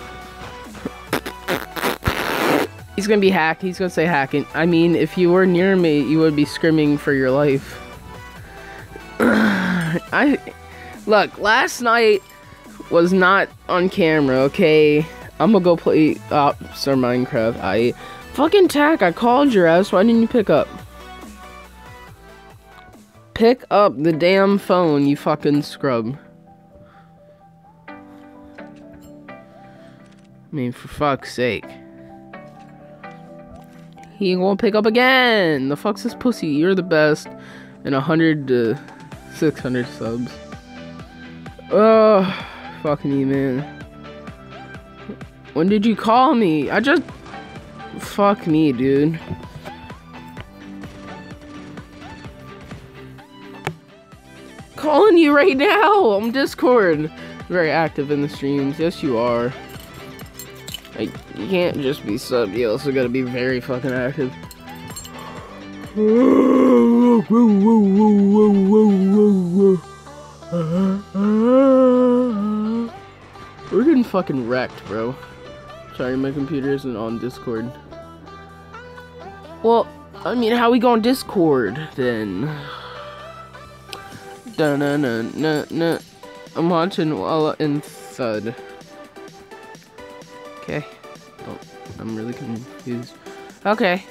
He's gonna be hacked. He's gonna say hacking. I mean, if you were near me, you would be screaming for your life. I look. Last night was not on camera. Okay, I'm gonna go play uh, Ops or Minecraft. I fucking tack. I called your ass. Why didn't you pick up? Pick up the damn phone, you fucking scrub. I mean, for fuck's sake. He ain't gonna pick up again. The fuck's this pussy? You're the best. And 100 to 600 subs. Oh, fucking you, man. When did you call me? I just. Fuck me, dude. Calling you right now on Discord. Very active in the streams. Yes, you are. Like, you can't just be sub. You also gotta be very fucking active. We're getting fucking wrecked, bro. Sorry, my computer isn't on Discord. Well, I mean, how we go on Discord then? Dun, dun, dun, dun. I'm watching Walla and Thud. Okay. Oh, I'm really confused. Okay.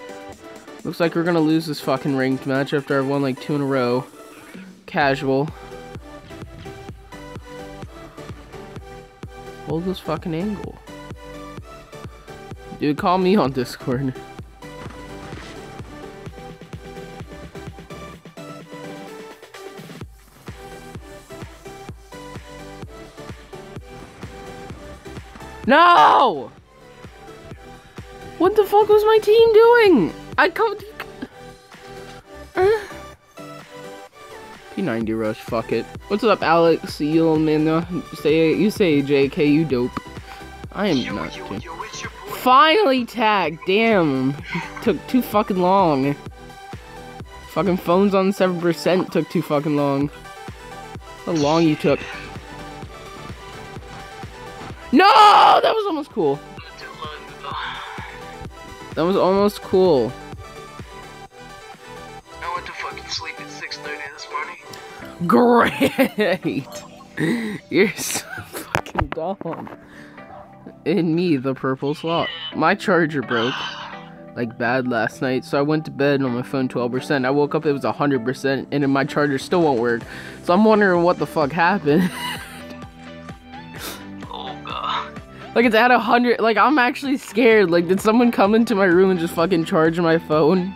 Looks like we're gonna lose this fucking ranked match after I've won like two in a row. Casual. Hold this fucking angle. Dude, call me on Discord. No! What the fuck was my team doing? I come. Uh. P90 rush, fuck it. What's up, Alex? You man, say you say JK, you dope. I am not. Finally tagged. Damn, took too fucking long. Fucking phones on seven percent took too fucking long. How long you took? No, that was almost cool. That was almost cool. I went to fucking sleep at 6.30 this morning. Great! You're so fucking dumb. In me, the purple slot. My charger broke. Like bad last night, so I went to bed on my phone 12%. I woke up, it was 100%, and then my charger still won't work. So I'm wondering what the fuck happened. Like it's at a hundred. Like I'm actually scared. Like did someone come into my room and just fucking charge my phone?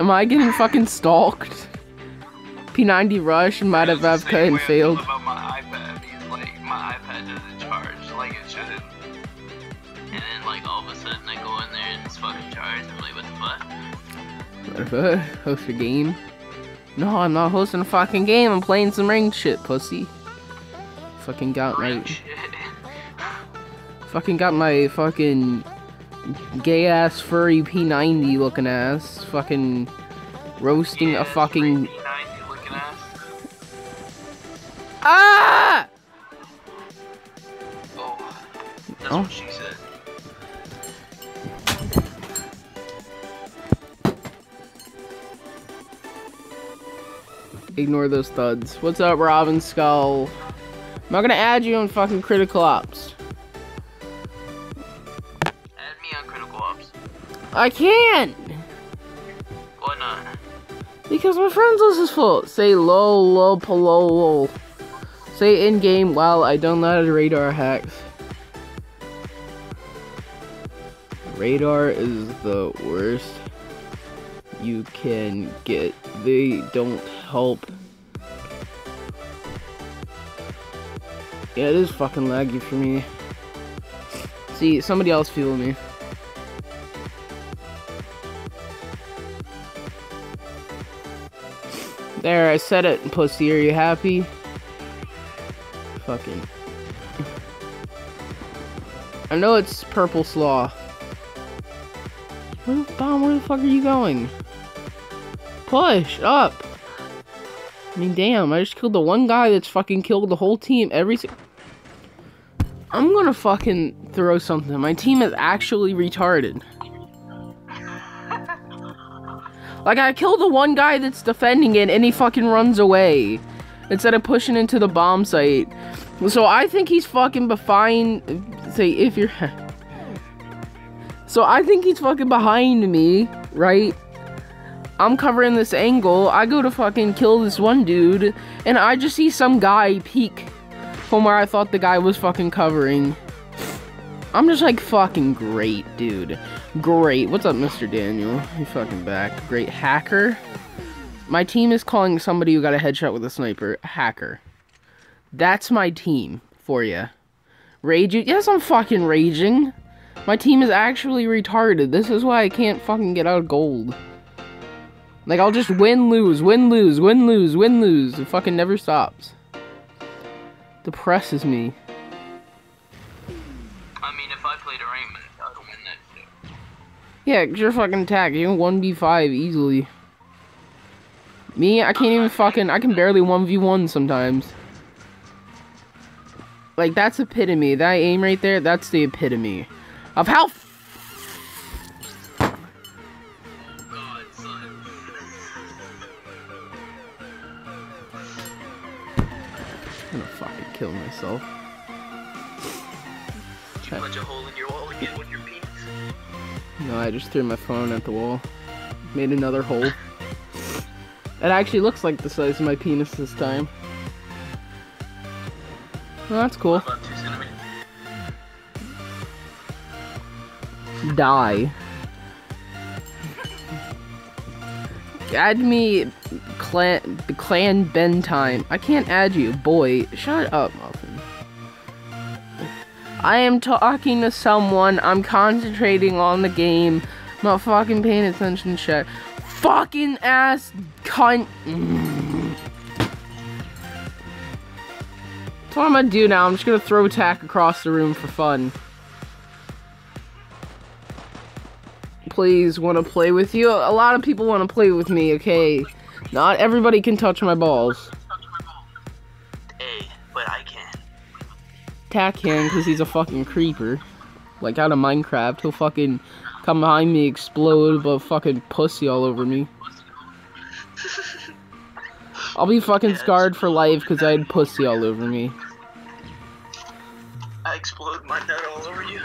Am I getting fucking stalked? P90 rush might have AFK and failed. About my iPad. He's like, my iPad doesn't charge like it should. And then like all of a sudden I go in there and it's fucking charged. I'm like, what the fuck? What the fuck? Host a game? No, I'm not hosting a fucking game. I'm playing some ring shit, pussy. Fucking got shit. Fucking got my fucking gay ass furry P90 looking ass fucking roasting Yeah, a fucking 3P90 ass. ah. Oh, that's Oh. what she said. Ignore those thuds. What's up, Robin Skull? I'm not gonna add you on fucking critical ops. I can't Why not? because my friends list is full. Say lol lol lol lol. Say in game while I downloaded radar hacks. Radar is the worst you can get. They don't help. Yeah, it is fucking laggy for me. See, somebody else feel me. There, I said it, pussy. Are you happy? Fucking. I know it's Purple Slaw. Where Bomb, where the fuck are you going? Push up! I mean, damn, I just killed the one guy that's fucking killed the whole team every si- I'm gonna fucking throw something. My team is actually retarded. Like, I killed the one guy that's defending it and he fucking runs away. Instead of pushing into the bomb site. So I think he's fucking behind. Say, if you're. So I think he's fucking behind me, right? I'm covering this angle. I go to fucking kill this one dude, and I just see some guy peek from where I thought the guy was fucking covering. I'm just like fucking great, dude. Great. What's up, Mr. Daniel? You fucking back. Great hacker. My team is calling somebody who got a headshot with a sniper hacker. That's my team for you. Raging? Yes, I'm fucking raging. My team is actually retarded. This is why I can't fucking get out of gold. Like, I'll just win, lose, win, lose, win, lose, win, lose. It fucking never stops. Depresses me. Yeah, you're fucking attack. You can 1v5 easily. Me, I can't even fucking. I can barely 1v1 sometimes. Like, that's epitome. That aim right there, that's the epitome of how. God, I'm gonna fucking kill myself. No, I just threw my phone at the wall. Made another hole. It actually looks like the size of my penis this time. Well, that's cool. About two centimeters. Die. Add me clan clan Ben time. I can't add you, boy. Shut up, Muffin. I am talking to someone. I'm concentrating on the game. I'm not fucking paying attention, shit. Fucking ass cunt. That's what I'm gonna do now. I'm just gonna throw a tack across the room for fun. please want to play with you. A lot of people want to play with me, okay? Not everybody can touch my balls. Tack him because he's a fucking creeper. Like out of Minecraft, he'll fucking come behind me, explode, but fucking pussy all over me. I'll be fucking scarred for life because I had pussy all over me. I explode my nut all over you.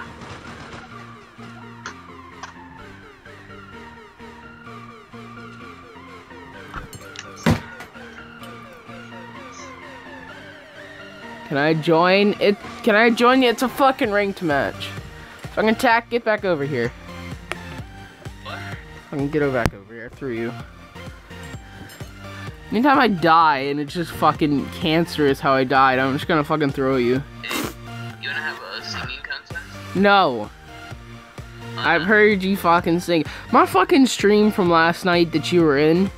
Can I join? It. Can I join you? It's a fucking ranked match. Fucking tack, get back over here. What? Fucking get over back over here through you. Anytime I die and it's just fucking cancerous how I died, I'm just gonna fucking throw you. Hey, you wanna have a singing contest? No. I've uh-huh. heard you fucking sing. My fucking stream from last night that you were in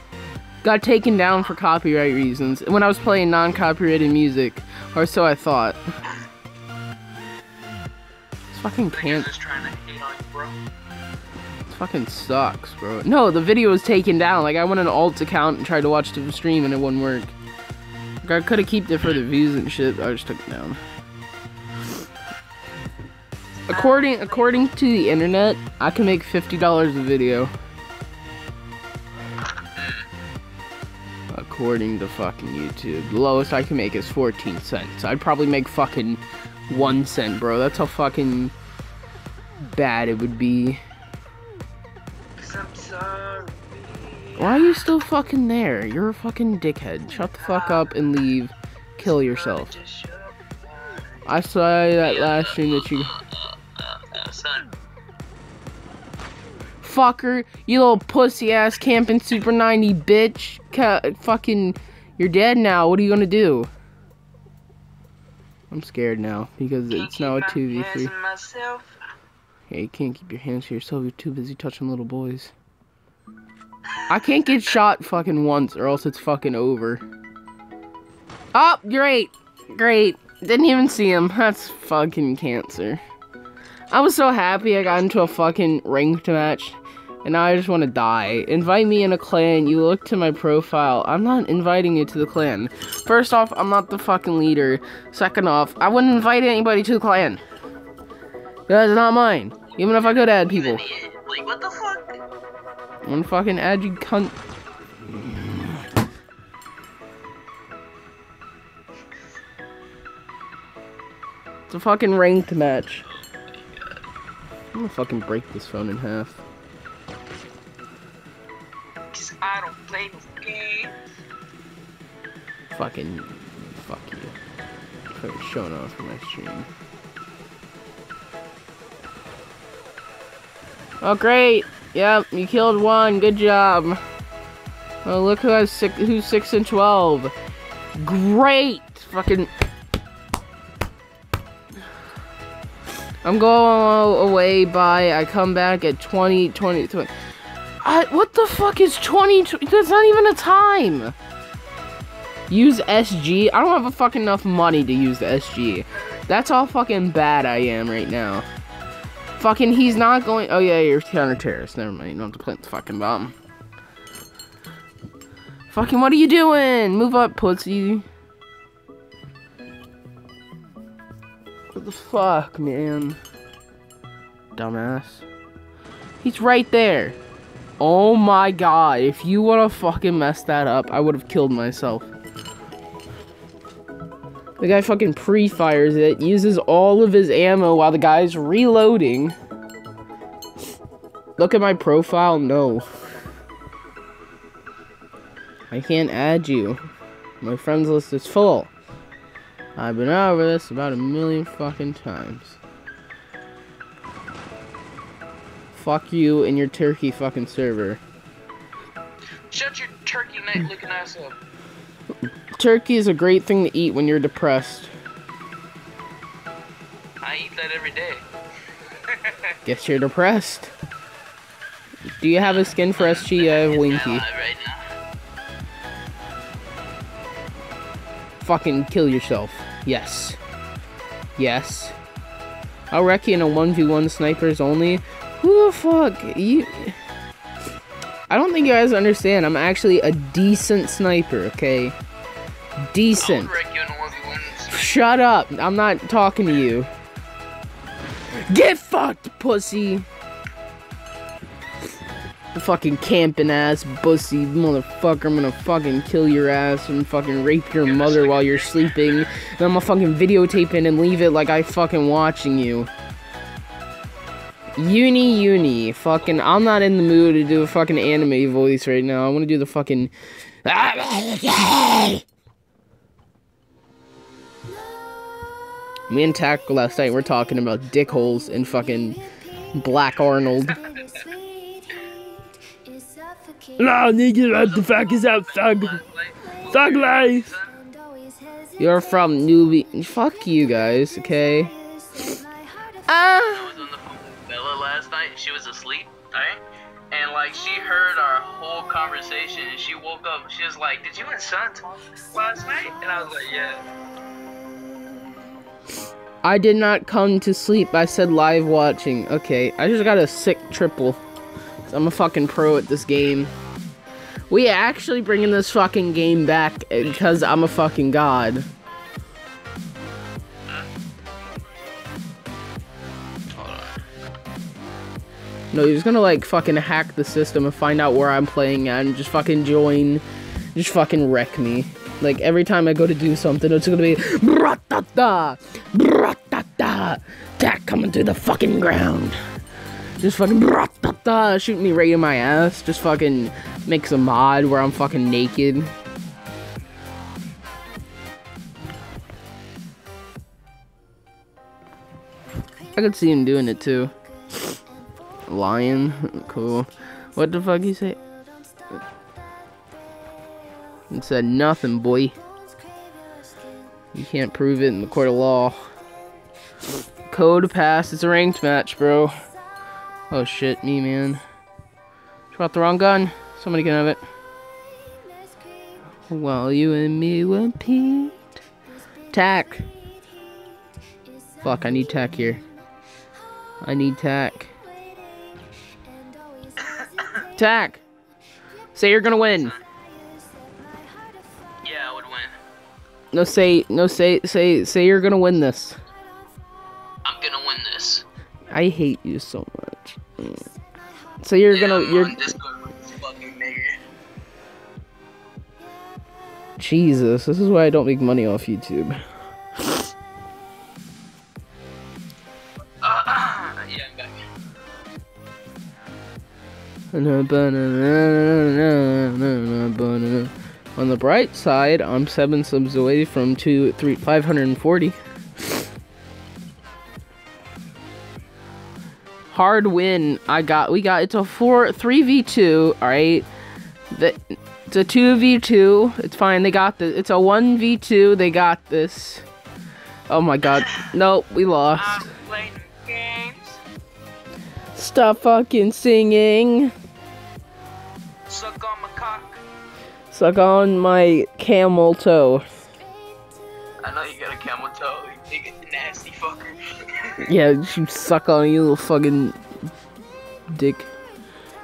got taken down for copyright reasons when I was playing non-copyrighted music Or so I thought. This fucking Niggas can't. just trying to hate on you, bro. This fucking sucks, bro. No, the video was taken down. Like I went on an alt account and tried to watch the stream and it wouldn't work. Like, I could have kept it for the views and shit. I just took it down. According according to the internet, I can make fifty dollars a video. According to fucking YouTube, the lowest I can make is fourteen cents. I'd probably make fucking one cent, bro. That's how fucking bad it would be. Why are you still fucking there? You're a fucking dickhead. Shut the fuck up and leave. Kill yourself. I saw that last stream that you. Fucker, you little pussy ass camping Super 90 bitch. Ca- fucking. You're dead now. What are you gonna do? I'm scared now because can't it's now a keep my hands 2v3. on myself. Yeah, you can't keep your hands to yourself. You're too busy touching little boys. I can't get shot fucking once or else it's fucking over. Oh, great. Great. Didn't even see him. That's fucking cancer. I was so happy I got into a fucking ranked match. And now I just want to die. Invite me in a clan. You look to my profile. I'm not inviting you to the clan. First off, I'm not the fucking leader. Second off, I wouldn't invite anybody to the clan. That's not mine. Even if I could add people. Like, what the fuck? I'm fucking add you cunt. It's a fucking ranked match. I'm gonna fucking break this phone in half. I don't play this game. Fucking fuck you. For showing off my stream. Oh great! Yep, you killed one. Good job. Oh look who has six. Who's six and twelve? Great! Fucking. I'm going away by. I come back at 20, 20, 20. I, what the fuck is 20? tw- That's not even a time. Use SG. I don't have a fucking enough money to use the SG. That's how fucking bad I am right now. Fucking, he's not going. Oh yeah, you're counter terrorist. Never mind. You don't have to plant the fucking bomb. Fucking, what are you doing? Move up, pussy. What the fuck, man? Dumbass. He's right there. Oh my god, if you would have fucking messed that up, I would have killed myself. The guy fucking pre-fires it, uses all of his ammo while the guy's reloading. Look at my profile, no. I can't add you. My friends list is full. I've been over this about a million fucking times. Fuck you and your turkey fucking server. Shut your turkey neck looking ass up. Turkey is a great thing to eat when you're depressed. I eat that every day. Guess you're depressed. Do you have a skin for SG? I have Winky. alive right now. Fucking kill yourself. Yes. Yes. I'll wreck you in a 1v1 snipers only. Who the fuck? You. I don't think you guys understand. I'm actually a decent sniper, okay? Decent. would wreck you in a 1v1. Shut up. I'm not talking to you. Get fucked, pussy. Fucking camping ass pussy motherfucker. I'm gonna fucking kill your ass and fucking rape your mother while you're sleeping. Then I'm gonna fucking videotape it and leave it like I fucking watching you. Uni uni. Fucking I'm not in the mood to do a fucking anime voice right now. I wanna do the fucking Me and Tackle last night we're talking about dickholes and fucking Black Arnold. No, nigga, what the fuck is up, thug? Thug life! You're from newbie. Fuck you guys, okay? Ah! Last night. She was asleep, right? And like she heard our whole conversation, and she woke up. She was like, "Did you and son talk last night?" And I was like, "Yeah." I did not come to sleep. I said live watching. Okay, I just got a sick triple. I'm a fucking pro at this game. We actually bringing this fucking game back eh, because I'm a fucking god. No, he's gonna like fucking hack the system and find out where I'm playing at and just fucking join, just fucking wreck me. Like every time I go to do something, it's gonna be bratata, bratata, attack coming through the fucking ground. Just fucking bratata, shoot me right in my ass. Just fucking makes a mod where I'm fucking naked. I could see him doing it too. Lion, cool. What the fuck you say? It said nothing, boy. You can't prove it in the court of law. Code pass. It's a ranked match, bro. Oh shit, me man. Brought the wrong gun. Somebody can have it. While you and me Pete. Tack. Fuck, I need tack here. I need tack. Tack. Say you're gonna win. Yeah, I would win. No, say, no, say, say, say you're gonna win this. I'm gonna win this. I hate you so much. Mm. So you're Yeah, gonna, you're, on Discord with this fucking nigga. Jesus, this is why I don't make money off YouTube. On the bright side, I'm seven subs away from two, three, 540. Hard win. I got. We got. It's a four, three v two. All right. The, it's a two v two. It's fine. They got this. It's a one v two. They got this. Oh my god. Nope. We lost. games. Stop fucking singing. Suck on my cock. Suck on my camel toe. I know you got a camel toe, you nigga nasty fucker. Yeah, you suck on you little fucking dick.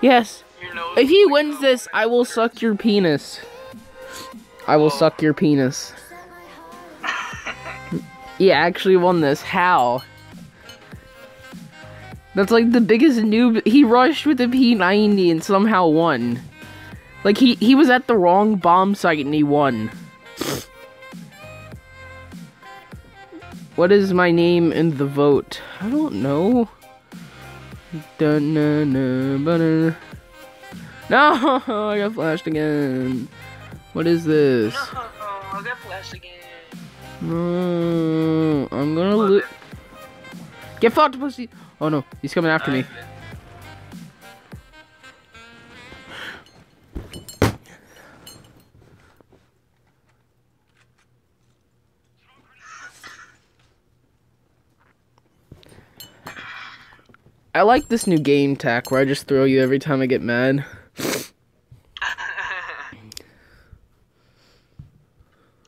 Yes. If he wins this, I will suck your penis. I will oh. suck your penis. He actually won this. How? That's like the biggest noob. He rushed with a P90 and somehow won. Like he he was at the wrong bomb site and he won. What is my name in the vote? I don't know. No, I got flashed again. What is this? No, I got flashed again. No, I'm gonna. Get fucked, pussy. Oh no, he's coming after me. I like this new game tack where I just throw you every time I get mad.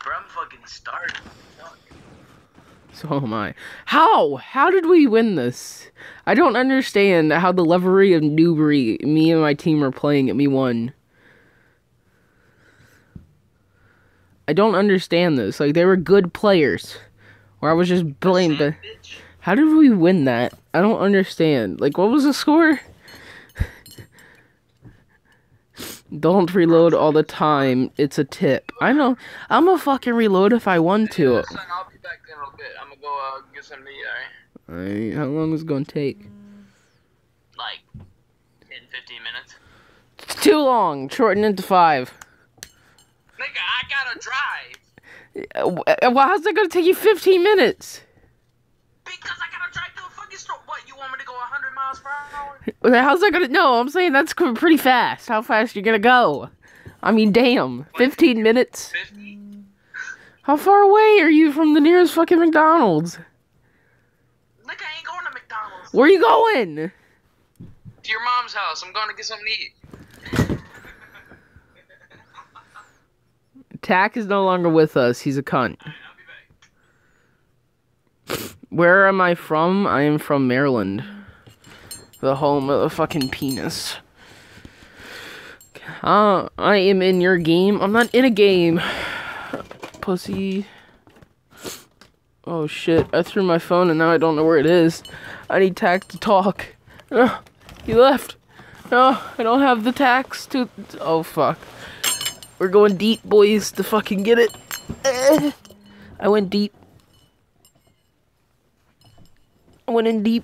Bro, I'm fucking starving. Fuck. So am I. How? How did we win this? I don't understand how the Levery of Newbury, me and my team are playing and we won. I don't understand this. Like, they were good players. Or I was just blamed. How did we win that? I don't understand. Like, what was the score? don't reload all the time. It's a tip. I know. I'm a fucking reload if I want to. Son, I'll be back in a little bit. I'm gonna go uh, get something to eat, alright? Alright, how long is it gonna take? Like, 10, 15 minutes. It's too long. Shorten it to five. Nigga, I gotta drive. Well, how's that gonna take you 15 minutes? Miles per hour? How's that gonna? No, I'm saying that's pretty fast. How fast you gonna go? I mean, damn, 15 minutes. 50? How far away are you from the nearest fucking McDonald's? Nigga, I ain't going to McDonald's. Where are you going? To your mom's house. I'm going to get something to eat. Tack is no longer with us. He's a cunt. I'll be back. Where am I from? I am from Maryland. The home of the fucking penis. Uh, I am in your game. I'm not in a game. Pussy. Oh shit, I threw my phone and now I don't know where it is. I need tack to talk. Uh, he left. No, I don't have the tax to. Oh fuck. We're going deep, boys, to fucking get it. I went deep. I went in deep.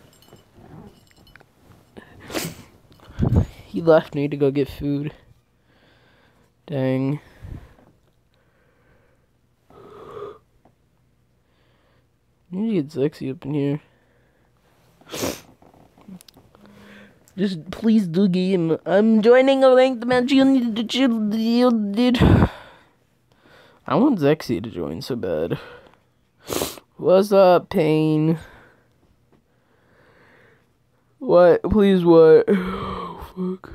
He left me to go get food. Dang. Need to get sexy up in here. Just please do game. I'm joining a ranked match. You need to chill, did. I want Zexy to join so bad. What's up, Pain? What? Please, what? Oh, fuck.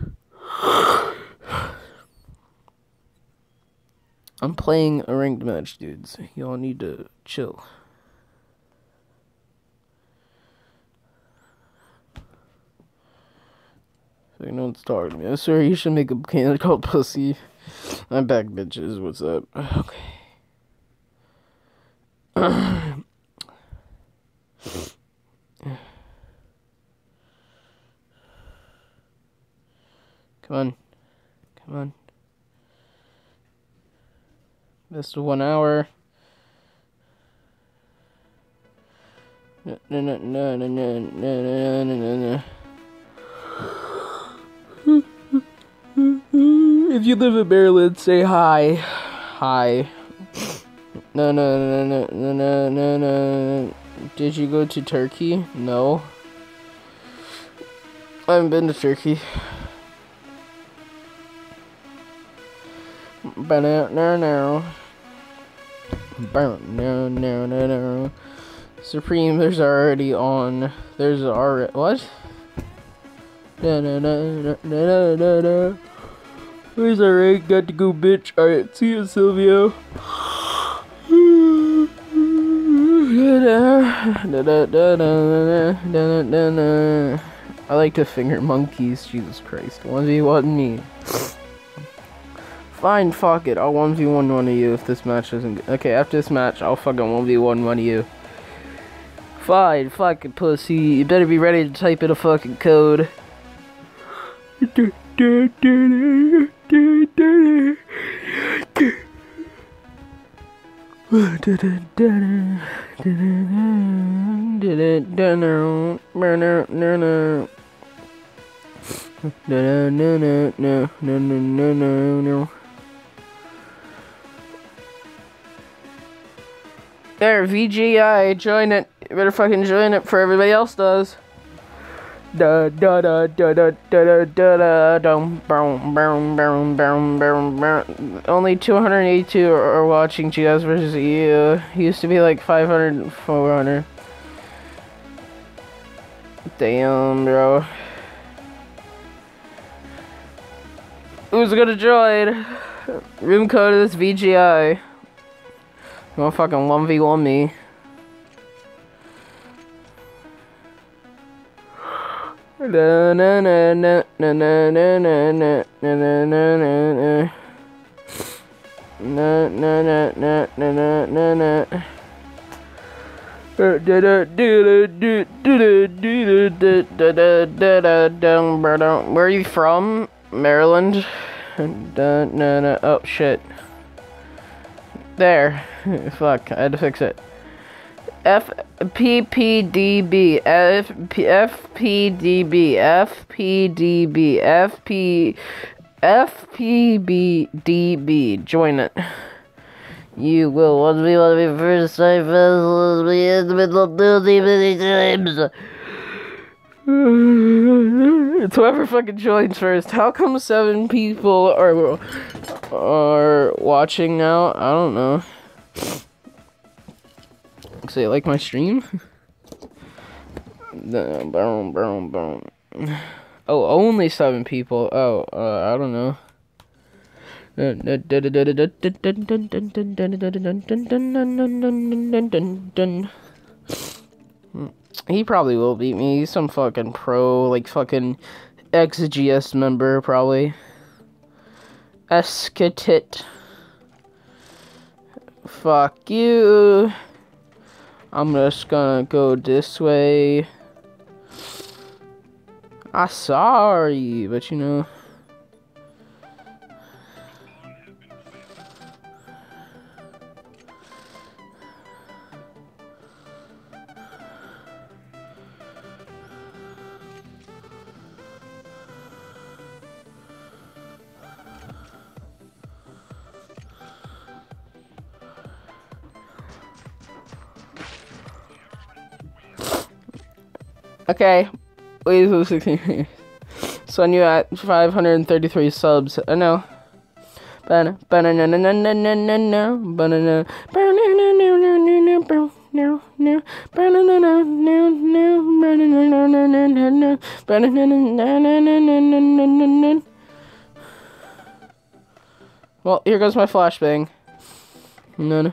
I'm playing a ranked match, dudes. Y'all need to chill. So you know it's to me. I swear you should make a can called Pussy. I'm back, bitches. What's up? Okay. Come on. Come on. Missed one hour. No, no, no, no, no, no, no, no, no, no. If you live in Maryland, say hi. Hi. No, no, no, no, no, no, no, no. Did you go to Turkey? No. I haven't been to Turkey. No, no, no. No, no. Supreme, there's already on. There's already. What? No, no, no, no, no, no, no. Where's rank? Got to go, bitch. Alright, see you, Silvio. I like to finger monkeys. Jesus Christ. 1v1 me. Fine, fuck it. I'll 1v1 one of you if this match isn't good. Okay, after this match, I'll fucking 1v1 one of you. Fine, fucking pussy. You better be ready to type in a fucking code. There, VGI, join it. You better fucking join it for everybody else does. Da da da da da da da da da boom boom boom boom boom boom. Only 282 are watching GS versus EU. Used to be like 500, 400. Damn, bro. Who's gonna join? Room code is VGI. You wanna fucking 1v1 me? Where are you from? Maryland? Oh shit. There. Fuck, I had to fix it. F P P D B F P F P D B F P D B F P F P B D B. Join it. You will want to be one of me first time vessels, be in the middle of the many times. It's whoever fucking joins first. How come seven people are are watching now? I don't know. So you like my stream? boom, boom, boom. Oh, only seven people. Oh, uh, I don't know. He probably will beat me. He's some fucking pro, like fucking XGS member, probably. Escatit. Fuck you. I'm just gonna go this way. I'm sorry, but you know. Okay, we So, 16 years. So when you're at 533 subs, I know. Banana, banana, banana, banana, banana, banana, no, no, well, here goes my flashbang. No, no.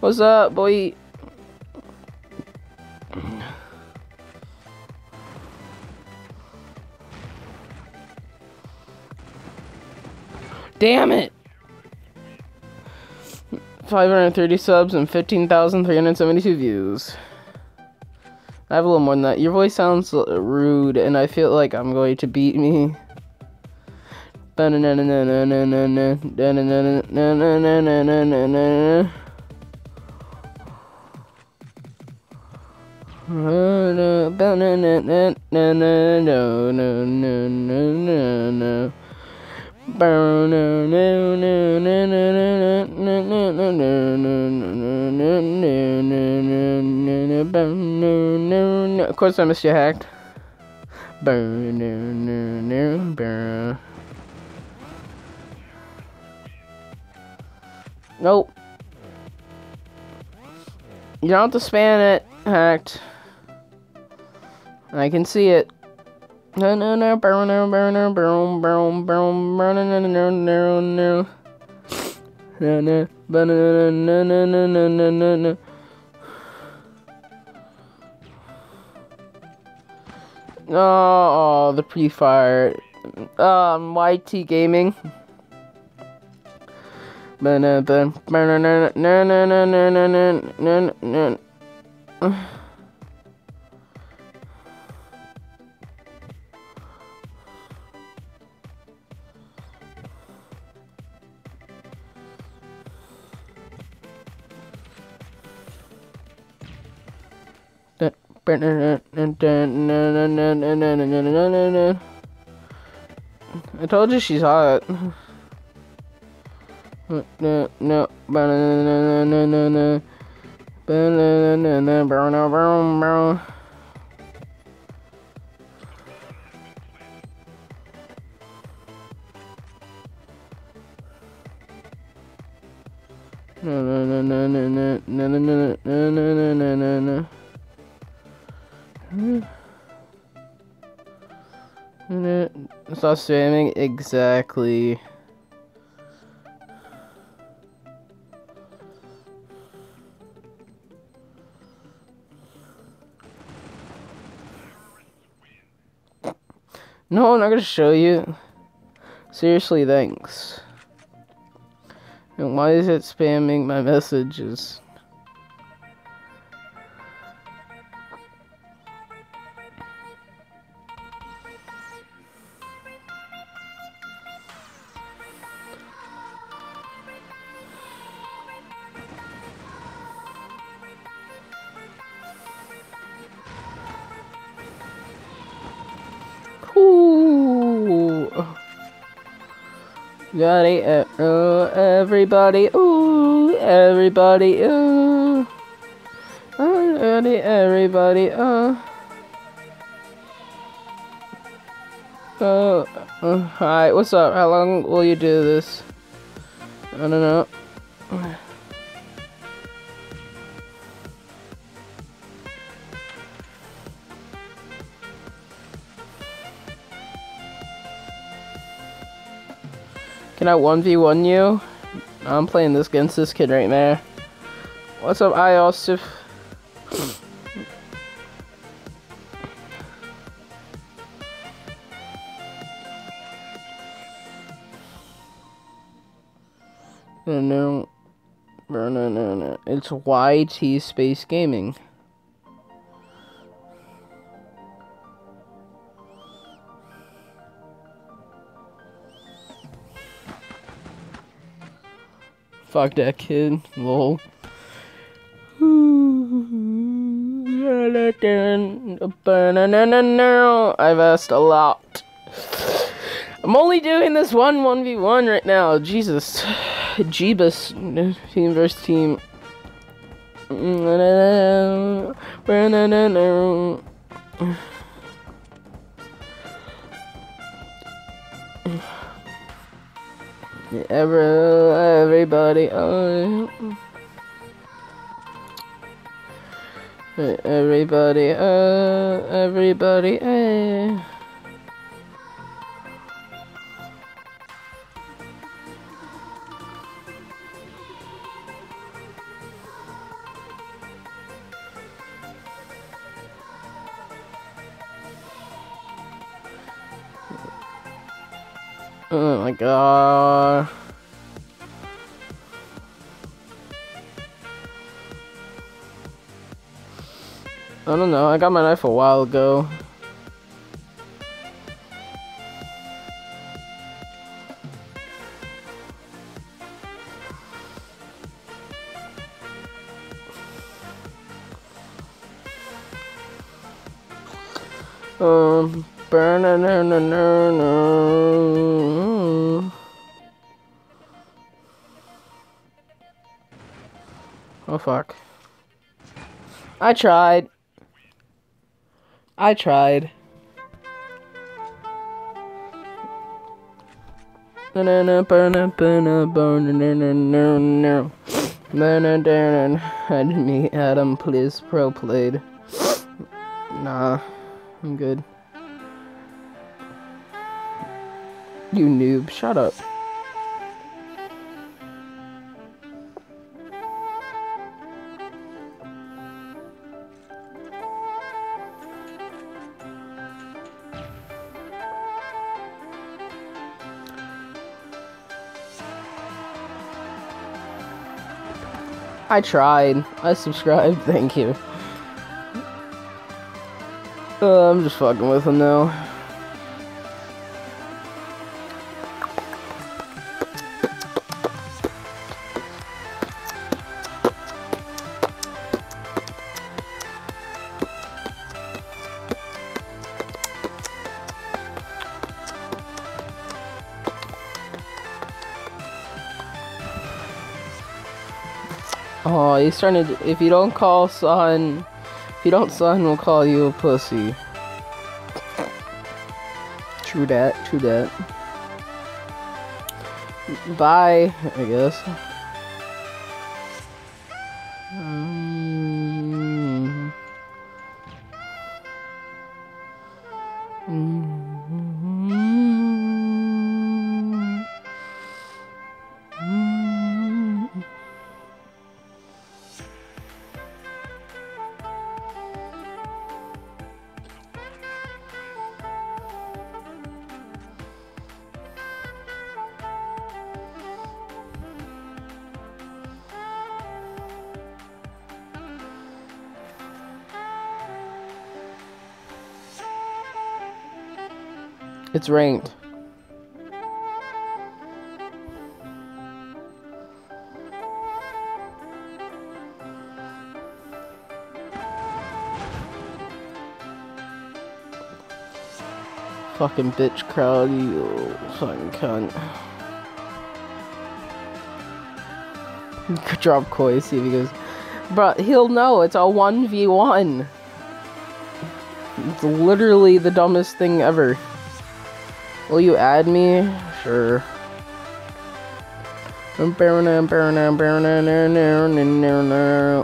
What's up, boy? Damn it! 530 subs and 15,372 views. I have a little more than that. Your voice sounds rude, and I feel like I'm going to beat me. Of course, I missed you hacked. Nope. You don't have to span it, hacked. I can see it. No no no burn no burn no burn burn burn burn burn no no no no no no burn no no no no no no no Oh, the pre-fire. Um, YT Gaming. No burn burn burn burn no no no no no no no no. I told you she's hot. No, no, no, no, no, no, no. No, Spamming exactly. No, I'm not gonna show you. Seriously, thanks. And why is it spamming my messages? Everybody, ooh, everybody, uh, everybody, everybody, uh. Uh, uh, hi, what's up? How long will you do this? I don't know. Can I 1v1 you? I'm playing this against this kid right there. What's up, Iosif? No, no, no, no, no. It's YT Space Gaming. Fuck that kid. Lol. I've asked a lot. I'm only doing this one 1v1 right now. Jesus. Jeebus Team versus Team. Ever, everybody, uh, everybody, uh, everybody, uh. Oh my god. Know, I got my knife a while ago. Um. Oh fuck. I tried. I tried. Had me Adam please pro played. Nah, I'm good. You noob, shut up. I tried. I subscribed. Thank you. Uh, I'm just fucking with him now. He's trying to. If you don't call son, if you don't son, we'll call you a pussy. True that. True that. Bye, I guess. It's ranked. Fucking bitch crowd, you fucking cunt. Drop Koi, see if he goes. But he'll know it's a 1v1. It's literally the dumbest thing ever. Will you add me? Sure.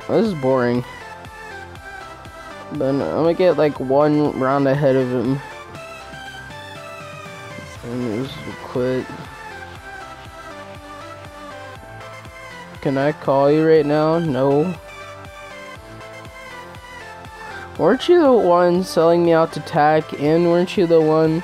This is boring. But I'm gonna get like one round ahead of him. And just quit. Can I call you right now? No. Weren't you the one selling me out to TAC, and weren't you the one...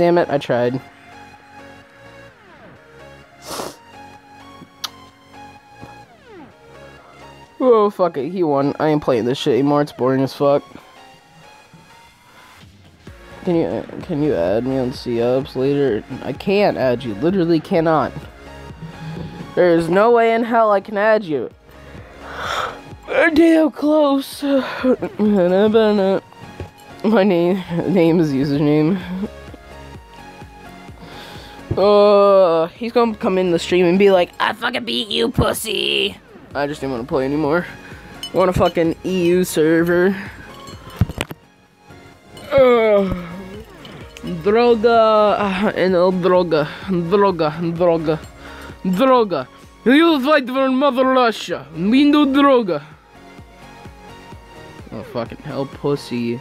Damn it, I tried. Oh, fuck it, he won. I ain't playing this shit anymore, it's boring as fuck. Can you, can you add me on C-Ops later? I can't add you, literally cannot. There is no way in hell I can add you. Damn close. My name, name is username. Uh, he's gonna come in the stream and be like, I fucking beat you, pussy. I just didn't want to play anymore. I want a fucking EU server. Uh, droga and el droga, droga, droga, droga. You fight for Mother Russia. We do droga. Oh fucking hell, pussy.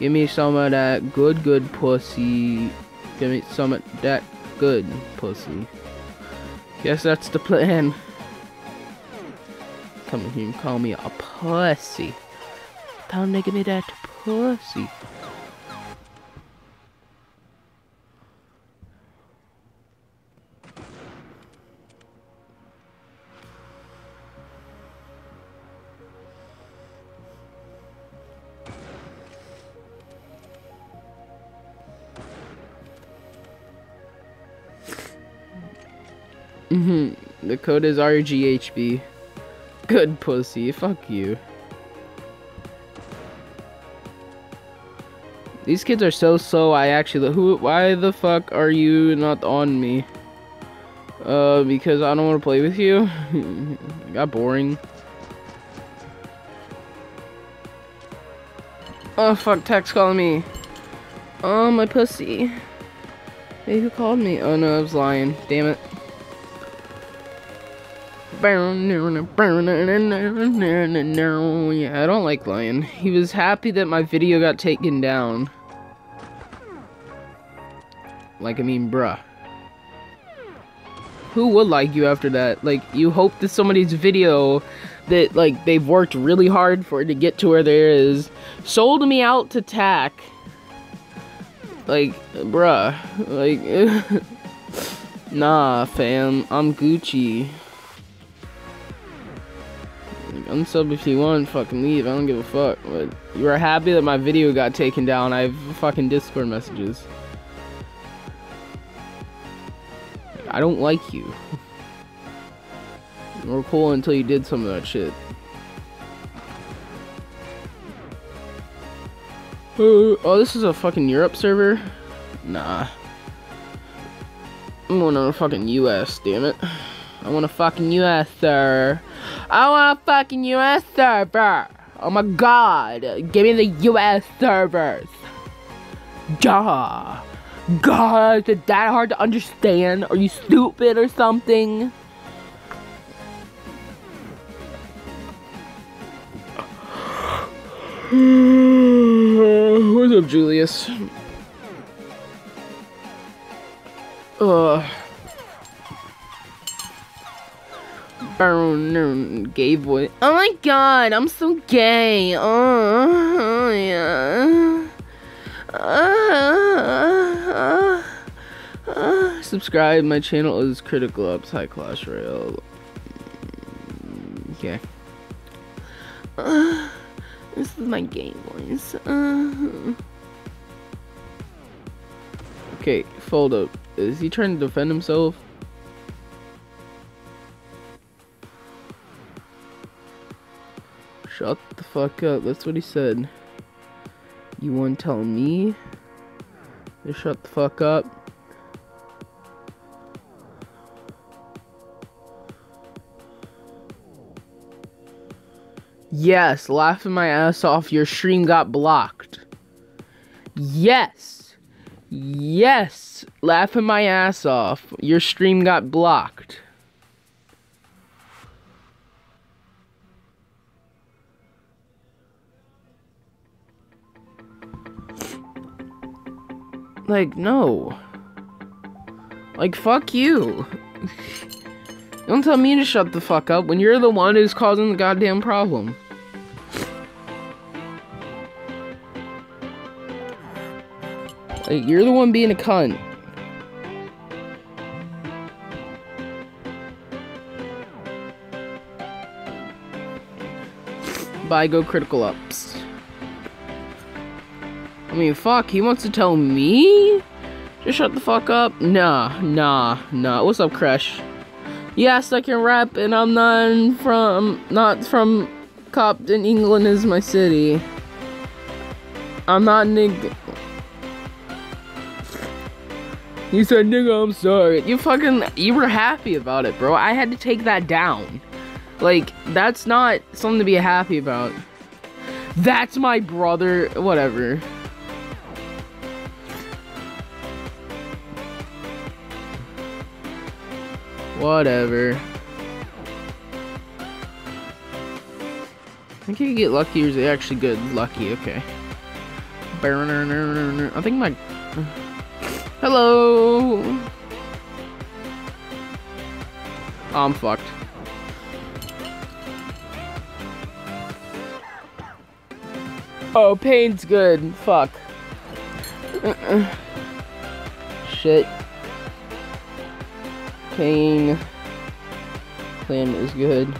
Give me some of that good, good pussy. Give me some of that good pussy. Guess that's the plan. Come here and call me a pussy. Time to give me that pussy. Mm-hmm. The code is RGHB. Good pussy. Fuck you. These kids are so slow. I actually who why the fuck are you not on me? Uh because I don't want to play with you. got boring. Oh fuck, text calling me. Oh my pussy. Hey, who called me? Oh no, I was lying. Damn it. Yeah, I don't like Lion. He was happy that my video got taken down. Like, I mean, bruh. Who would like you after that? Like, you hope that somebody's video that, like, they've worked really hard for it to get to where there is, sold me out to TAC. Like, bruh. Like, nah, fam. I'm Gucci. Unsub if you want, fucking leave. I don't give a fuck. But you are happy that my video got taken down. I have fucking Discord messages. I don't like you. We're cool until you did some of that shit. Oh, this is a fucking Europe server? Nah. I'm going on a fucking US, damn it. I want a fucking US, sir. I want a fucking US server. Oh my god. Give me the US servers. Duh. God, is it that hard to understand? Are you stupid or something? What's up, Julius? Ugh. Gay boy. Oh my god, I'm so gay. Oh, yeah. Uh, uh, uh, subscribe. My channel is Critical Ops High Clash Royale. Okay. Uh, this is my game voice. Okay, fold up. Is he trying to defend himself? Shut the fuck up. That's what he said. You want to tell me to shut the fuck up? Yes, laughing my ass off. Your stream got blocked. Yes. Yes, laughing my ass off. Your stream got blocked. Like, no. Like, fuck you. Don't tell me to shut the fuck up when you're the one who's causing the goddamn problem. Like, you're the one being a cunt. Bye, go Critical Ops. Mean, fuck, he wants to tell me? Just shut the fuck up? Nah, nah, nah. What's up, Crash? Yes, I can rap, and I'm not from, not from Compton, England is my city. I'm not nigga. He said, nigga, I'm sorry. You fucking, you were happy about it, bro. I had to take that down. Like, that's not something to be happy about. That's my brother. Whatever. Whatever. I think you get lucky or is it actually good? Lucky, okay. I think my... Hello! Oh, I'm fucked. Oh, pain's good. Fuck. Uh-uh. Shit. Pain. Plan is good.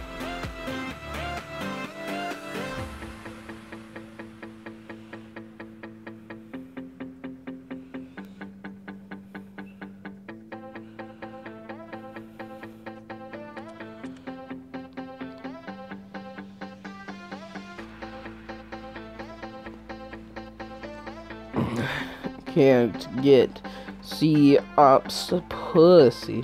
Can't get see ops pussy.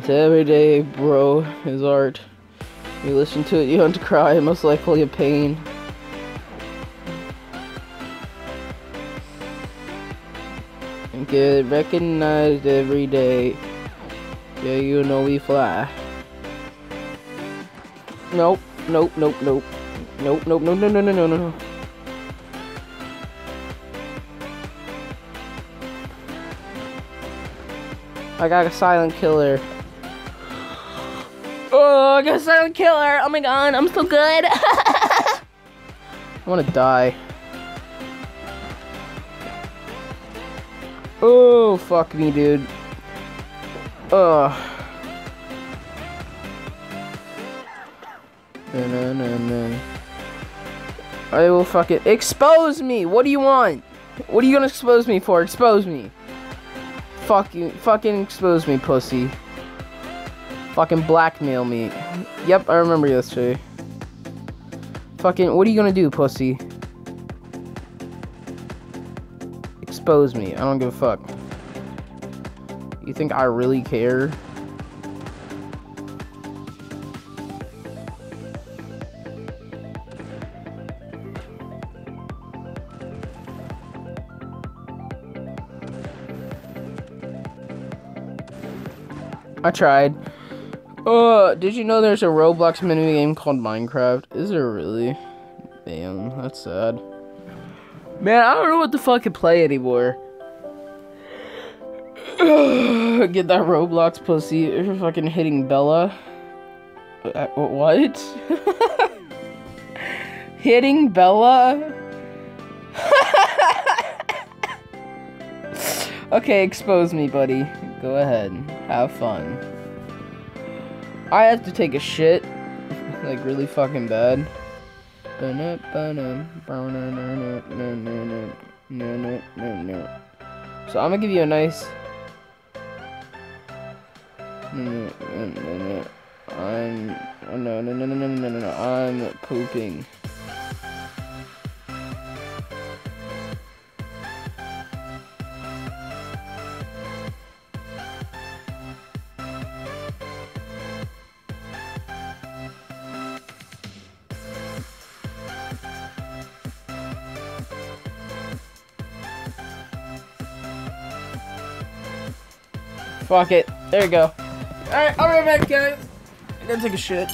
It's every day, bro, is art. You listen to it, you to cry, most likely a pain. And get recognized every day. Yeah, you know we fly. Nope, nope, nope, nope. Nope, nope, no, no, no, no, no, no. I got a silent killer. Oh, I got a silent killer. Oh my god, I'm so good. I want to die. Oh, fuck me, dude. Ugh. I will fucking expose me. What do you want? What are you gonna expose me for? Expose me. Fuck you. Fucking expose me, pussy. Fucking blackmail me. Yep, I remember yesterday. Fucking, what are you gonna do, pussy? Expose me. I don't give a fuck. You think I really care? I tried. Uh, did you know there's a Roblox mini game called Minecraft? Is there really? Damn, that's sad. Man, I don't know what the fuck to play anymore. Get that Roblox pussy. You're fucking hitting Bella. Uh, what? hitting Bella? okay, expose me, buddy. Go ahead. Have fun. I have to take a shit. like, really fucking bad. So I'm gonna give you a nice... I'm... No, no, no, no, no, no, no, no, I'm pooping. Fuck it. There you go. Alright, I'll be right back, guys. I gotta take a shit.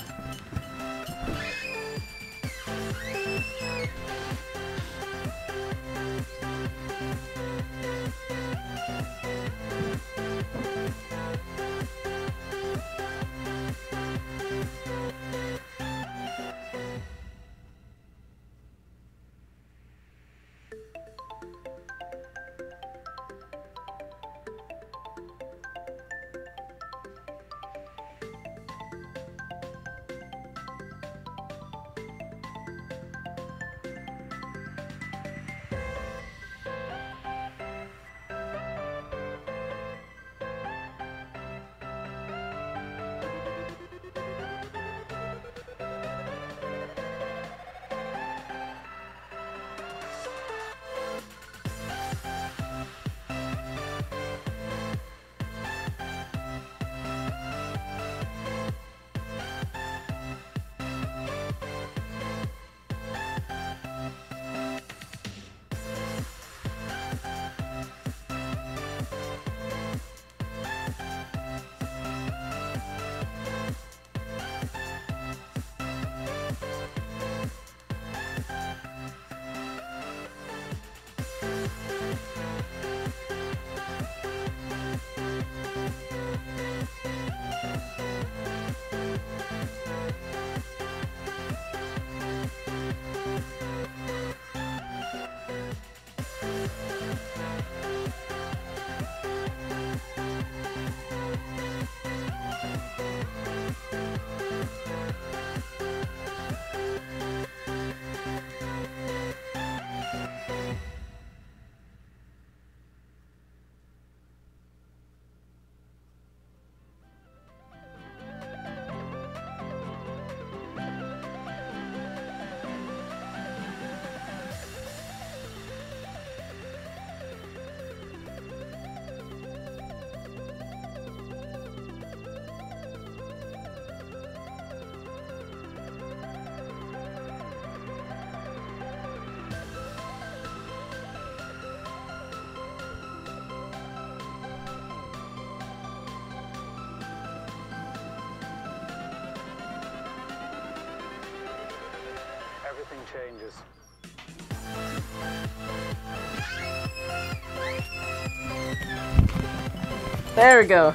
There we go.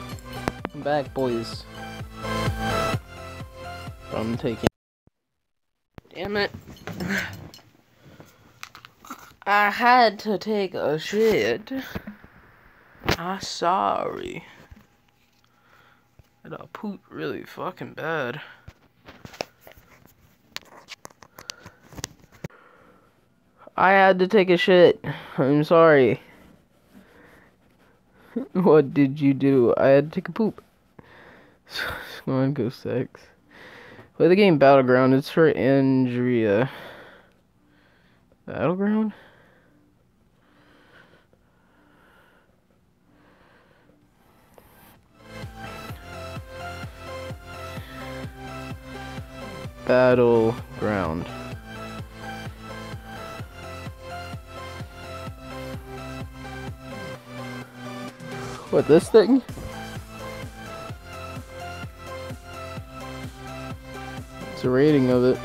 I'm back, boys. I'm taking. Damn it. I had to take a shit. I'm sorry. And I pooped really fucking bad. I had to take a shit. I'm sorry. what did you do? I had to take a poop. Go sex. Play the game Battleground. It's for Andrea. Battleground? Battleground. What, this thing? It's a rating of it.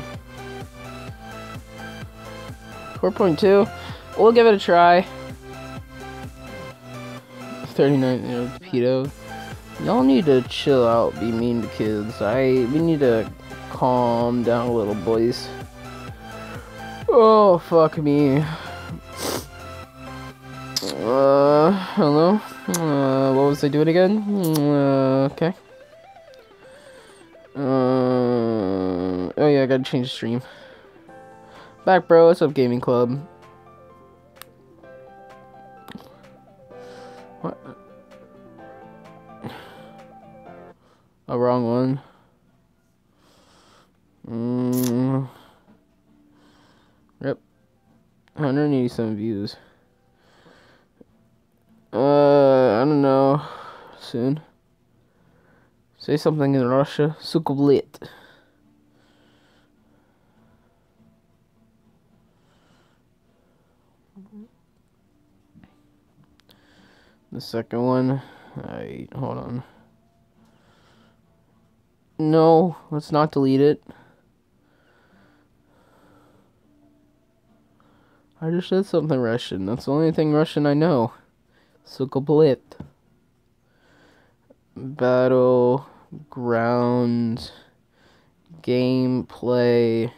4.2? We'll give it a try. 39 year old pedo. Y'all need to chill out, be mean to kids. I we need to calm down a little, boys. Oh fuck me. Uh, hello. Uh, what was I doing again? Uh, okay. Uh, oh yeah, I gotta change the stream. Back, bro. What's up, gaming club? What? A wrong one. Mm. Yep. 187 views. Uh, I don't know. Soon. Say something in Russia. Sukublit. The second one. I hold on. No, let's not delete it. I just said something Russian. That's the only thing Russian I know. Sukoblit. Battlegrounds. Gameplay.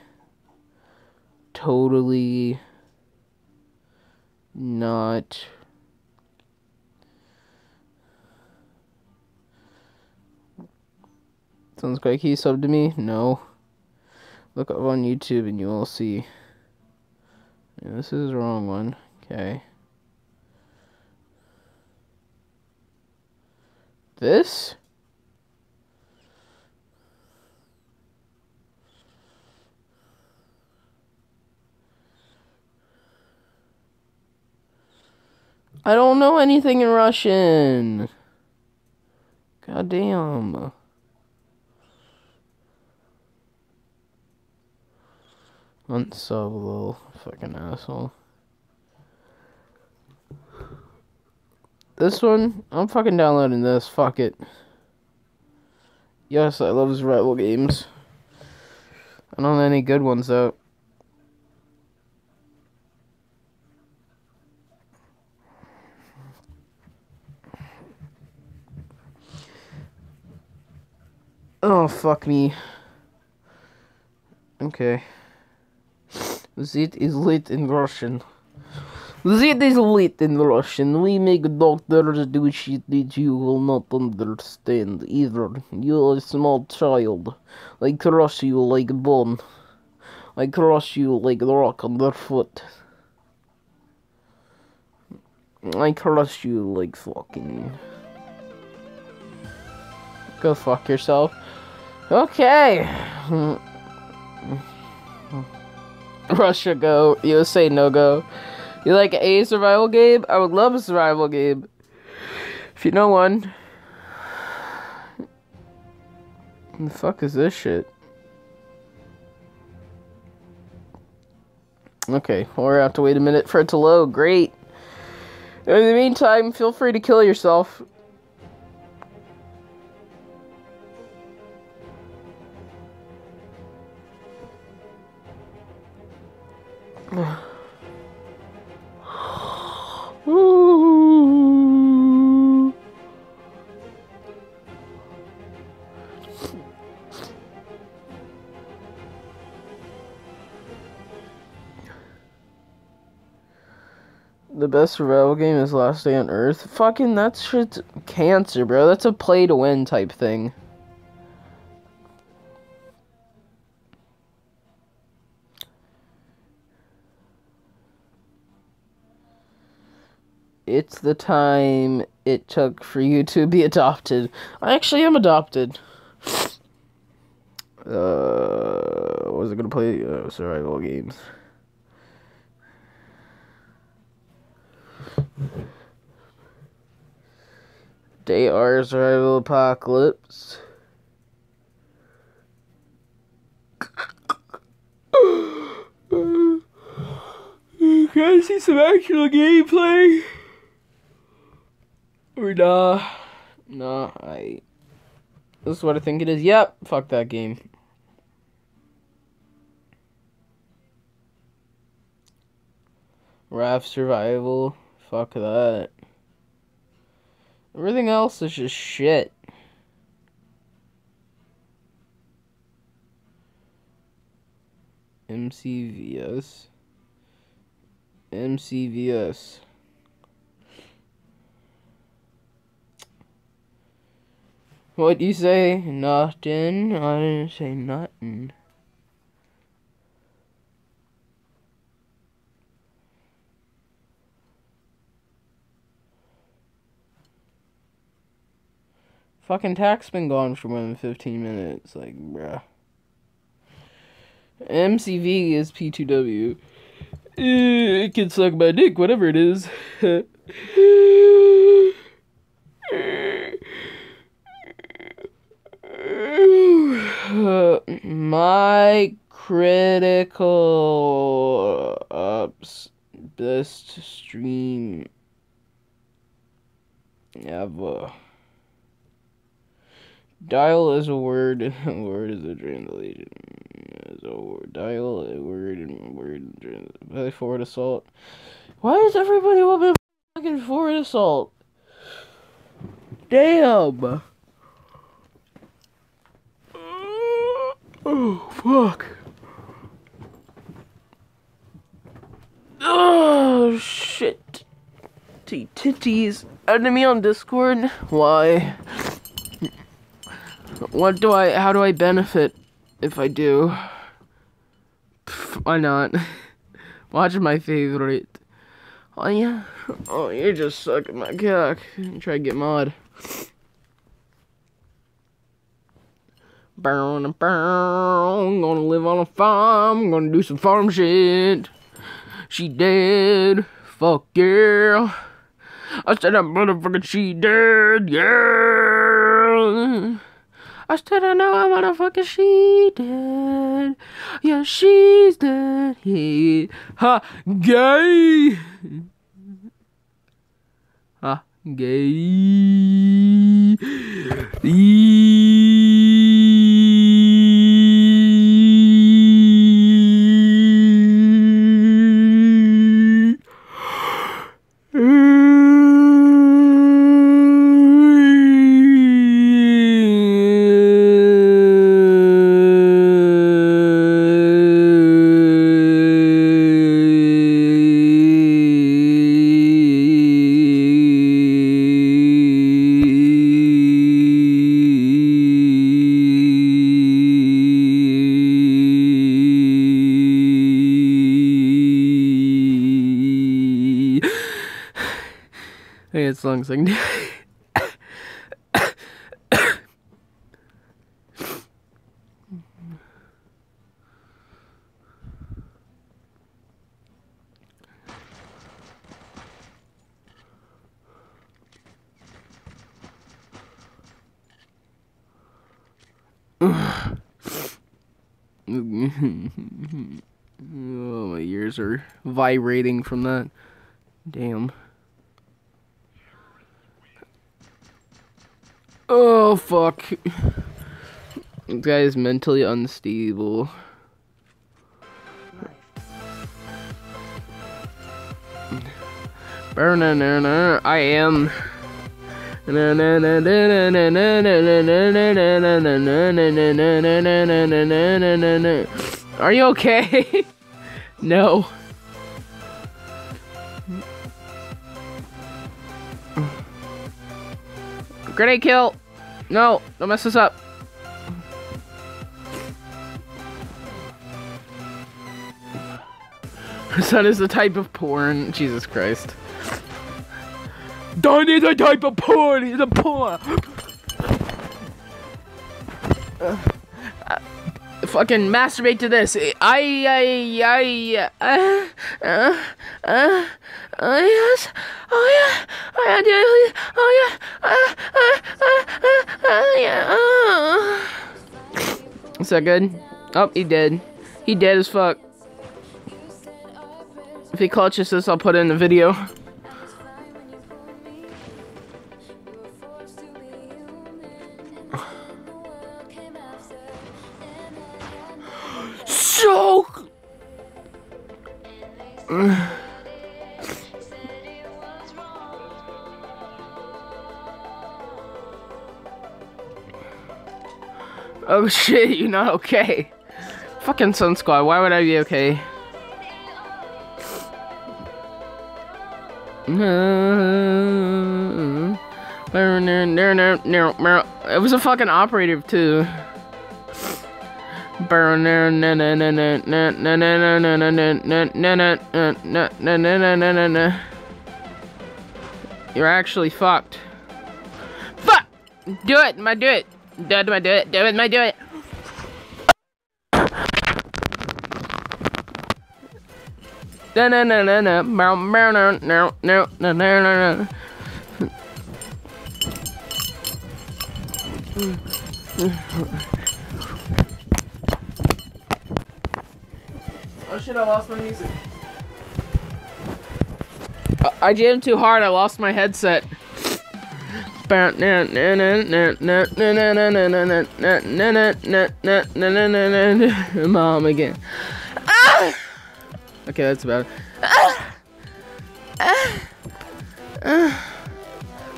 Totally not. Sounds like he subbed to me? No. Look up on YouTube and you will see. Yeah, this is the wrong one. Okay. This? I don't know anything in Russian. God damn. Unsub, little fucking asshole. This one, I'm fucking downloading this. Fuck it. Yes, I love survival games. I don't know any good ones though. Oh, fuck me. Okay. Zit is lit in Russian. Zit is lit in Russian. We make doctors do shit that you will not understand either. You're a small child. I crush you like bone. I crush you like rock underfoot. I crush you like fucking. Go fuck yourself. Okay. Hmm. Russia go. USA no go. You like a survival game? I would love a survival game. If you know one. What the fuck is this shit? Okay, well, we're have to wait a minute for it to load. Great. In the meantime, feel free to kill yourself. The best survival game is Last Day on Earth. Fucking that shit's cancer, bro. That's a play to win type thing. It's the time it took for you to be adopted. I actually am adopted. Uh, was it gonna play uh, survival games? Day R survival apocalypse. Can I see some actual gameplay? Nah. Nah, I. This is what I think it is. Yep, fuck that game. Raft Survival. Fuck that. Everything else is just shit. MCVS. MCVS. What you say? Nothing. I didn't say nothing. Fucking tax been gone for more than 15 minutes. Like, bruh. MCV is P2W. Eh, It can suck my dick, whatever it is. my Critical Ops best stream ever. Dial is a word, and a word is a translation. Is a word. Dial a word and word and trans- Play forward assault. Why is everybody whooping fucking forward assault? Damn. Oh fuck. Oh shit. T titties. Enemy on Discord. Why? What do I? How do I benefit if I do? Pff, why not? Watch my favorite. Oh yeah. Oh, you're just sucking my cock. Try to get mod. Burn, burn. Gonna live on a farm. Gonna do some farm shit. She dead. Fuck yeah. I said that motherfucker she dead. Yeah. I said I know how motherfucker she dead. Yeah, she's dead. Yeah. Ha, gay. Ha, gay. oh, my ears are vibrating from that. Damn. Oh fuck. This guy is mentally unstable. I am. Are you okay? no. Grenade kill! No, don't mess this up. Son is a type of porn. Jesus Christ. Don is a type of porn. He's a porn. Uh, fucking masturbate to this. I, I, I, uh, uh, uh, uh, yes. Oh yeah. Oh yeah, dude. Oh yeah. Uh, uh, uh, uh, uh, yeah. Uh. Is that good? Oh, he dead. He dead as fuck. If he clutches this, I'll put it in the video. joke! oh shit, you're not okay. Fucking Sun Squad, why would I be okay? It was a fucking operative too. You're actually fucked. Fuck! Do it, my do it. Do it, my do it. Do it, my do it. No no no no. Oh shit, I lost my music. I, I jammed too hard, I lost my headset. Mom again. Ah! Okay, that's about it.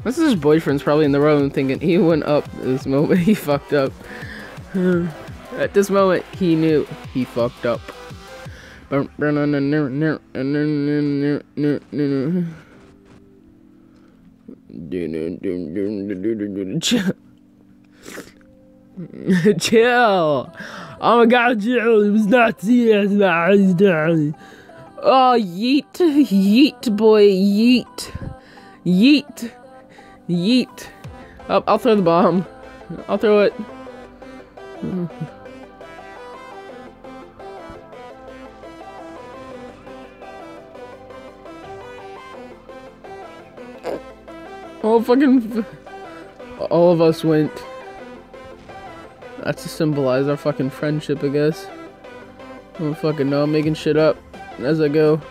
This is his boyfriend's probably in the room thinking he went up this moment he fucked up. At this moment he knew he fucked up. Chill. Oh my god, chill. It was not serious. Oh, yeet. Yeet, boy. Yeet. Yeet. Yeet. I'll, I'll throw the bomb. I'll throw it. Oh, fucking... All of us went. That's to symbolize our fucking friendship, I guess. I don't fucking know. I'm making shit up as I go.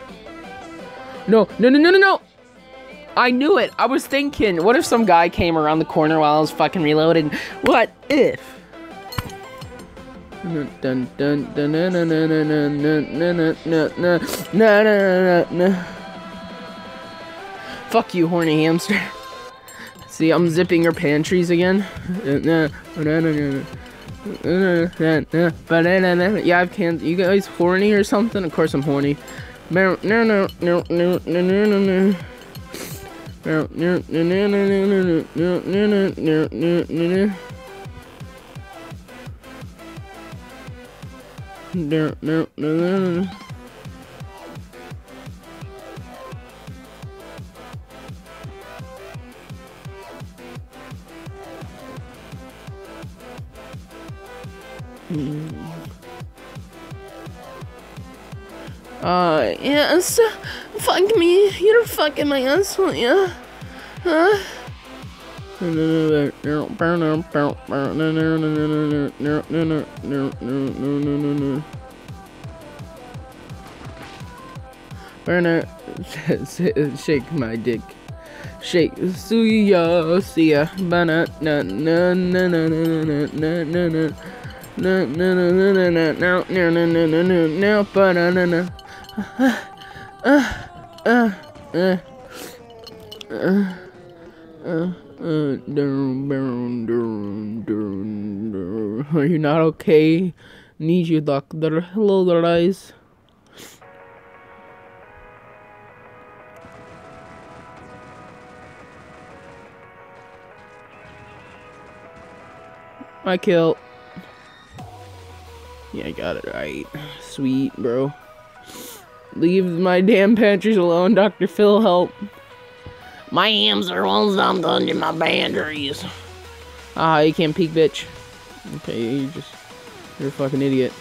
No, no, no, no, no, no! I knew it. I was thinking, what if some guy came around the corner while I was fucking reloading? What if? Fuck you, horny hamster. See, I'm zipping your pantries again. Yeah, I've can't. You guys horny or something? Of course I'm horny. No, no, no, no, no, no, no, no. No, no, no, no, no, Uh, yes. Fuck me. You're fucking my asshole, yeah? Huh? Burner, shake my dick. Shake, see ya, bana, na, na, na, na, na, na, na, na, na. No, no, no, no, no, no, no, no, no, no, no, no, no, but no, no, no. Uh, uh, uh, uh, uh, uh, dun. Are you not okay? Need you, doctor. Hello, there, eyes. I kill. Yeah, I got it right. Sweet, bro. Leave my damn pantries alone, Dr. Phil. Help. My hams are on something under my pantries. Ah, you can't peek, bitch. Okay, you just... You're a fucking idiot.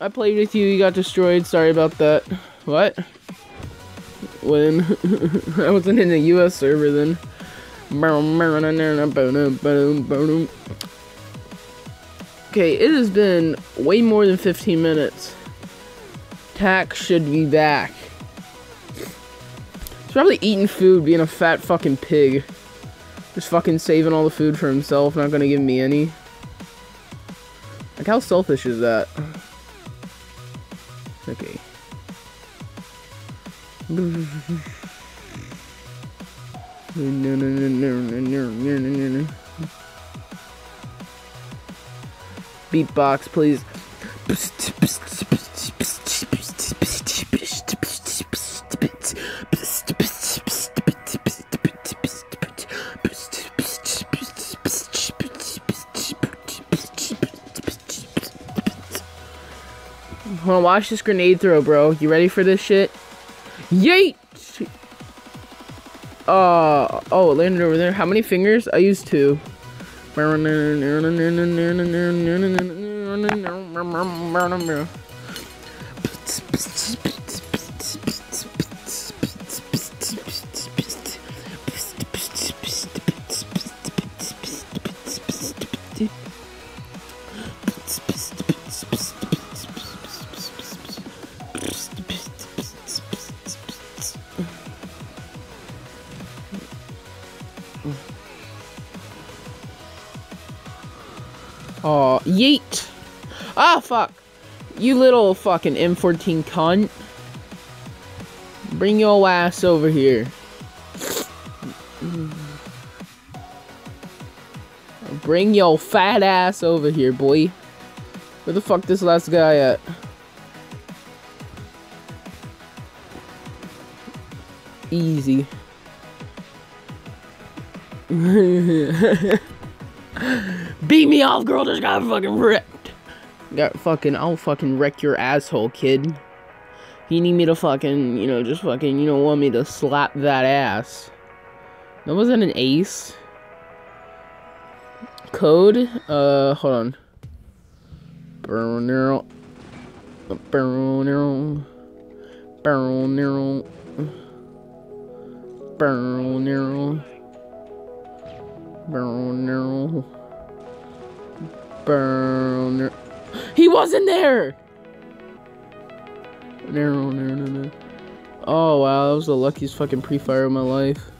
I played with you, you got destroyed. Sorry about that. What? When? I wasn't in the US server then. Okay, it has been way more than 15 minutes. Tack should be back. He's probably eating food, being a fat fucking pig. Just fucking saving all the food for himself, not gonna give me any. Like, how selfish is that? Okay. No, no, no, no, no, no, no, no. Beatbox, please. On, watch this grenade throw, bro. You ready for this shit? Yeet! Uh, oh, it landed over there. How many fingers? I used two. Oh, yeet! Ah, fuck! You little fucking M14 cunt. Bring your ass over here. Bring your fat ass over here, boy. Where the fuck this last guy at? Easy. Beat me off, girl. Just got fucking wrecked. Got fucking. I'll fucking wreck your asshole, kid. You need me to fucking, you know, just fucking, you don't want me to slap that ass. That wasn't an ace. Code. Uh, hold on. Burner. Burner. Burner. Burner. Burner. Burner. He wasn't there! No, no, no, no. Oh wow, that was the luckiest fucking pre-fire of my life.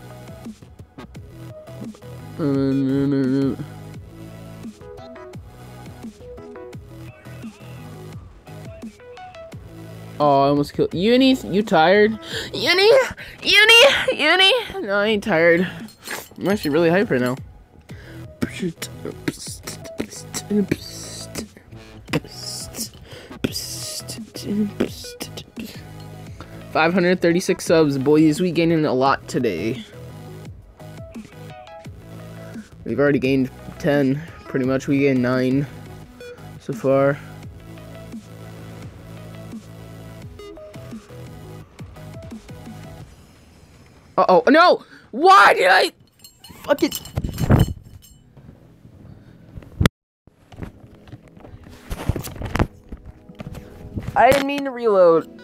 Uh, no, no, no. Oh, I almost killed Uni. You tired? Uni, Uni, Uni. No, I ain't tired. I'm actually really hyped right now. Five hundred thirty-six subs, boys. We gaining a lot today. We've already gained ten. Pretty much, we gained nine so far. Uh oh, no! Why did I fuck it? I didn't mean to reload.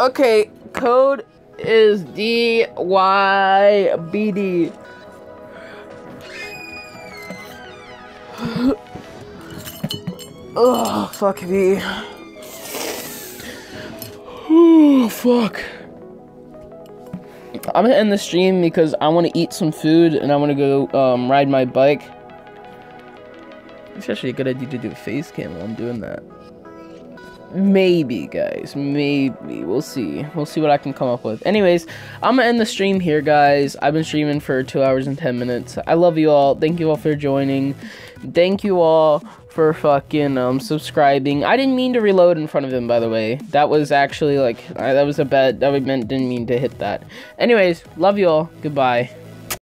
Okay, code is DYBD. Oh, fuck me. Oh, fuck. I'm gonna end the stream because I want to eat some food and I want to go um, ride my bike. It's actually a good idea to do a face cam while I'm doing that. Maybe, guys. Maybe. We'll see. We'll see what I can come up with. Anyways, I'm gonna end the stream here, guys. I've been streaming for 2 hours and 10 minutes. I love you all. Thank you all for joining. Thank you all for fucking um subscribing. I didn't mean to reload in front of him, by the way. That was actually like I, that was a bet That we meant didn't mean to hit that. Anyways, love you all. Goodbye.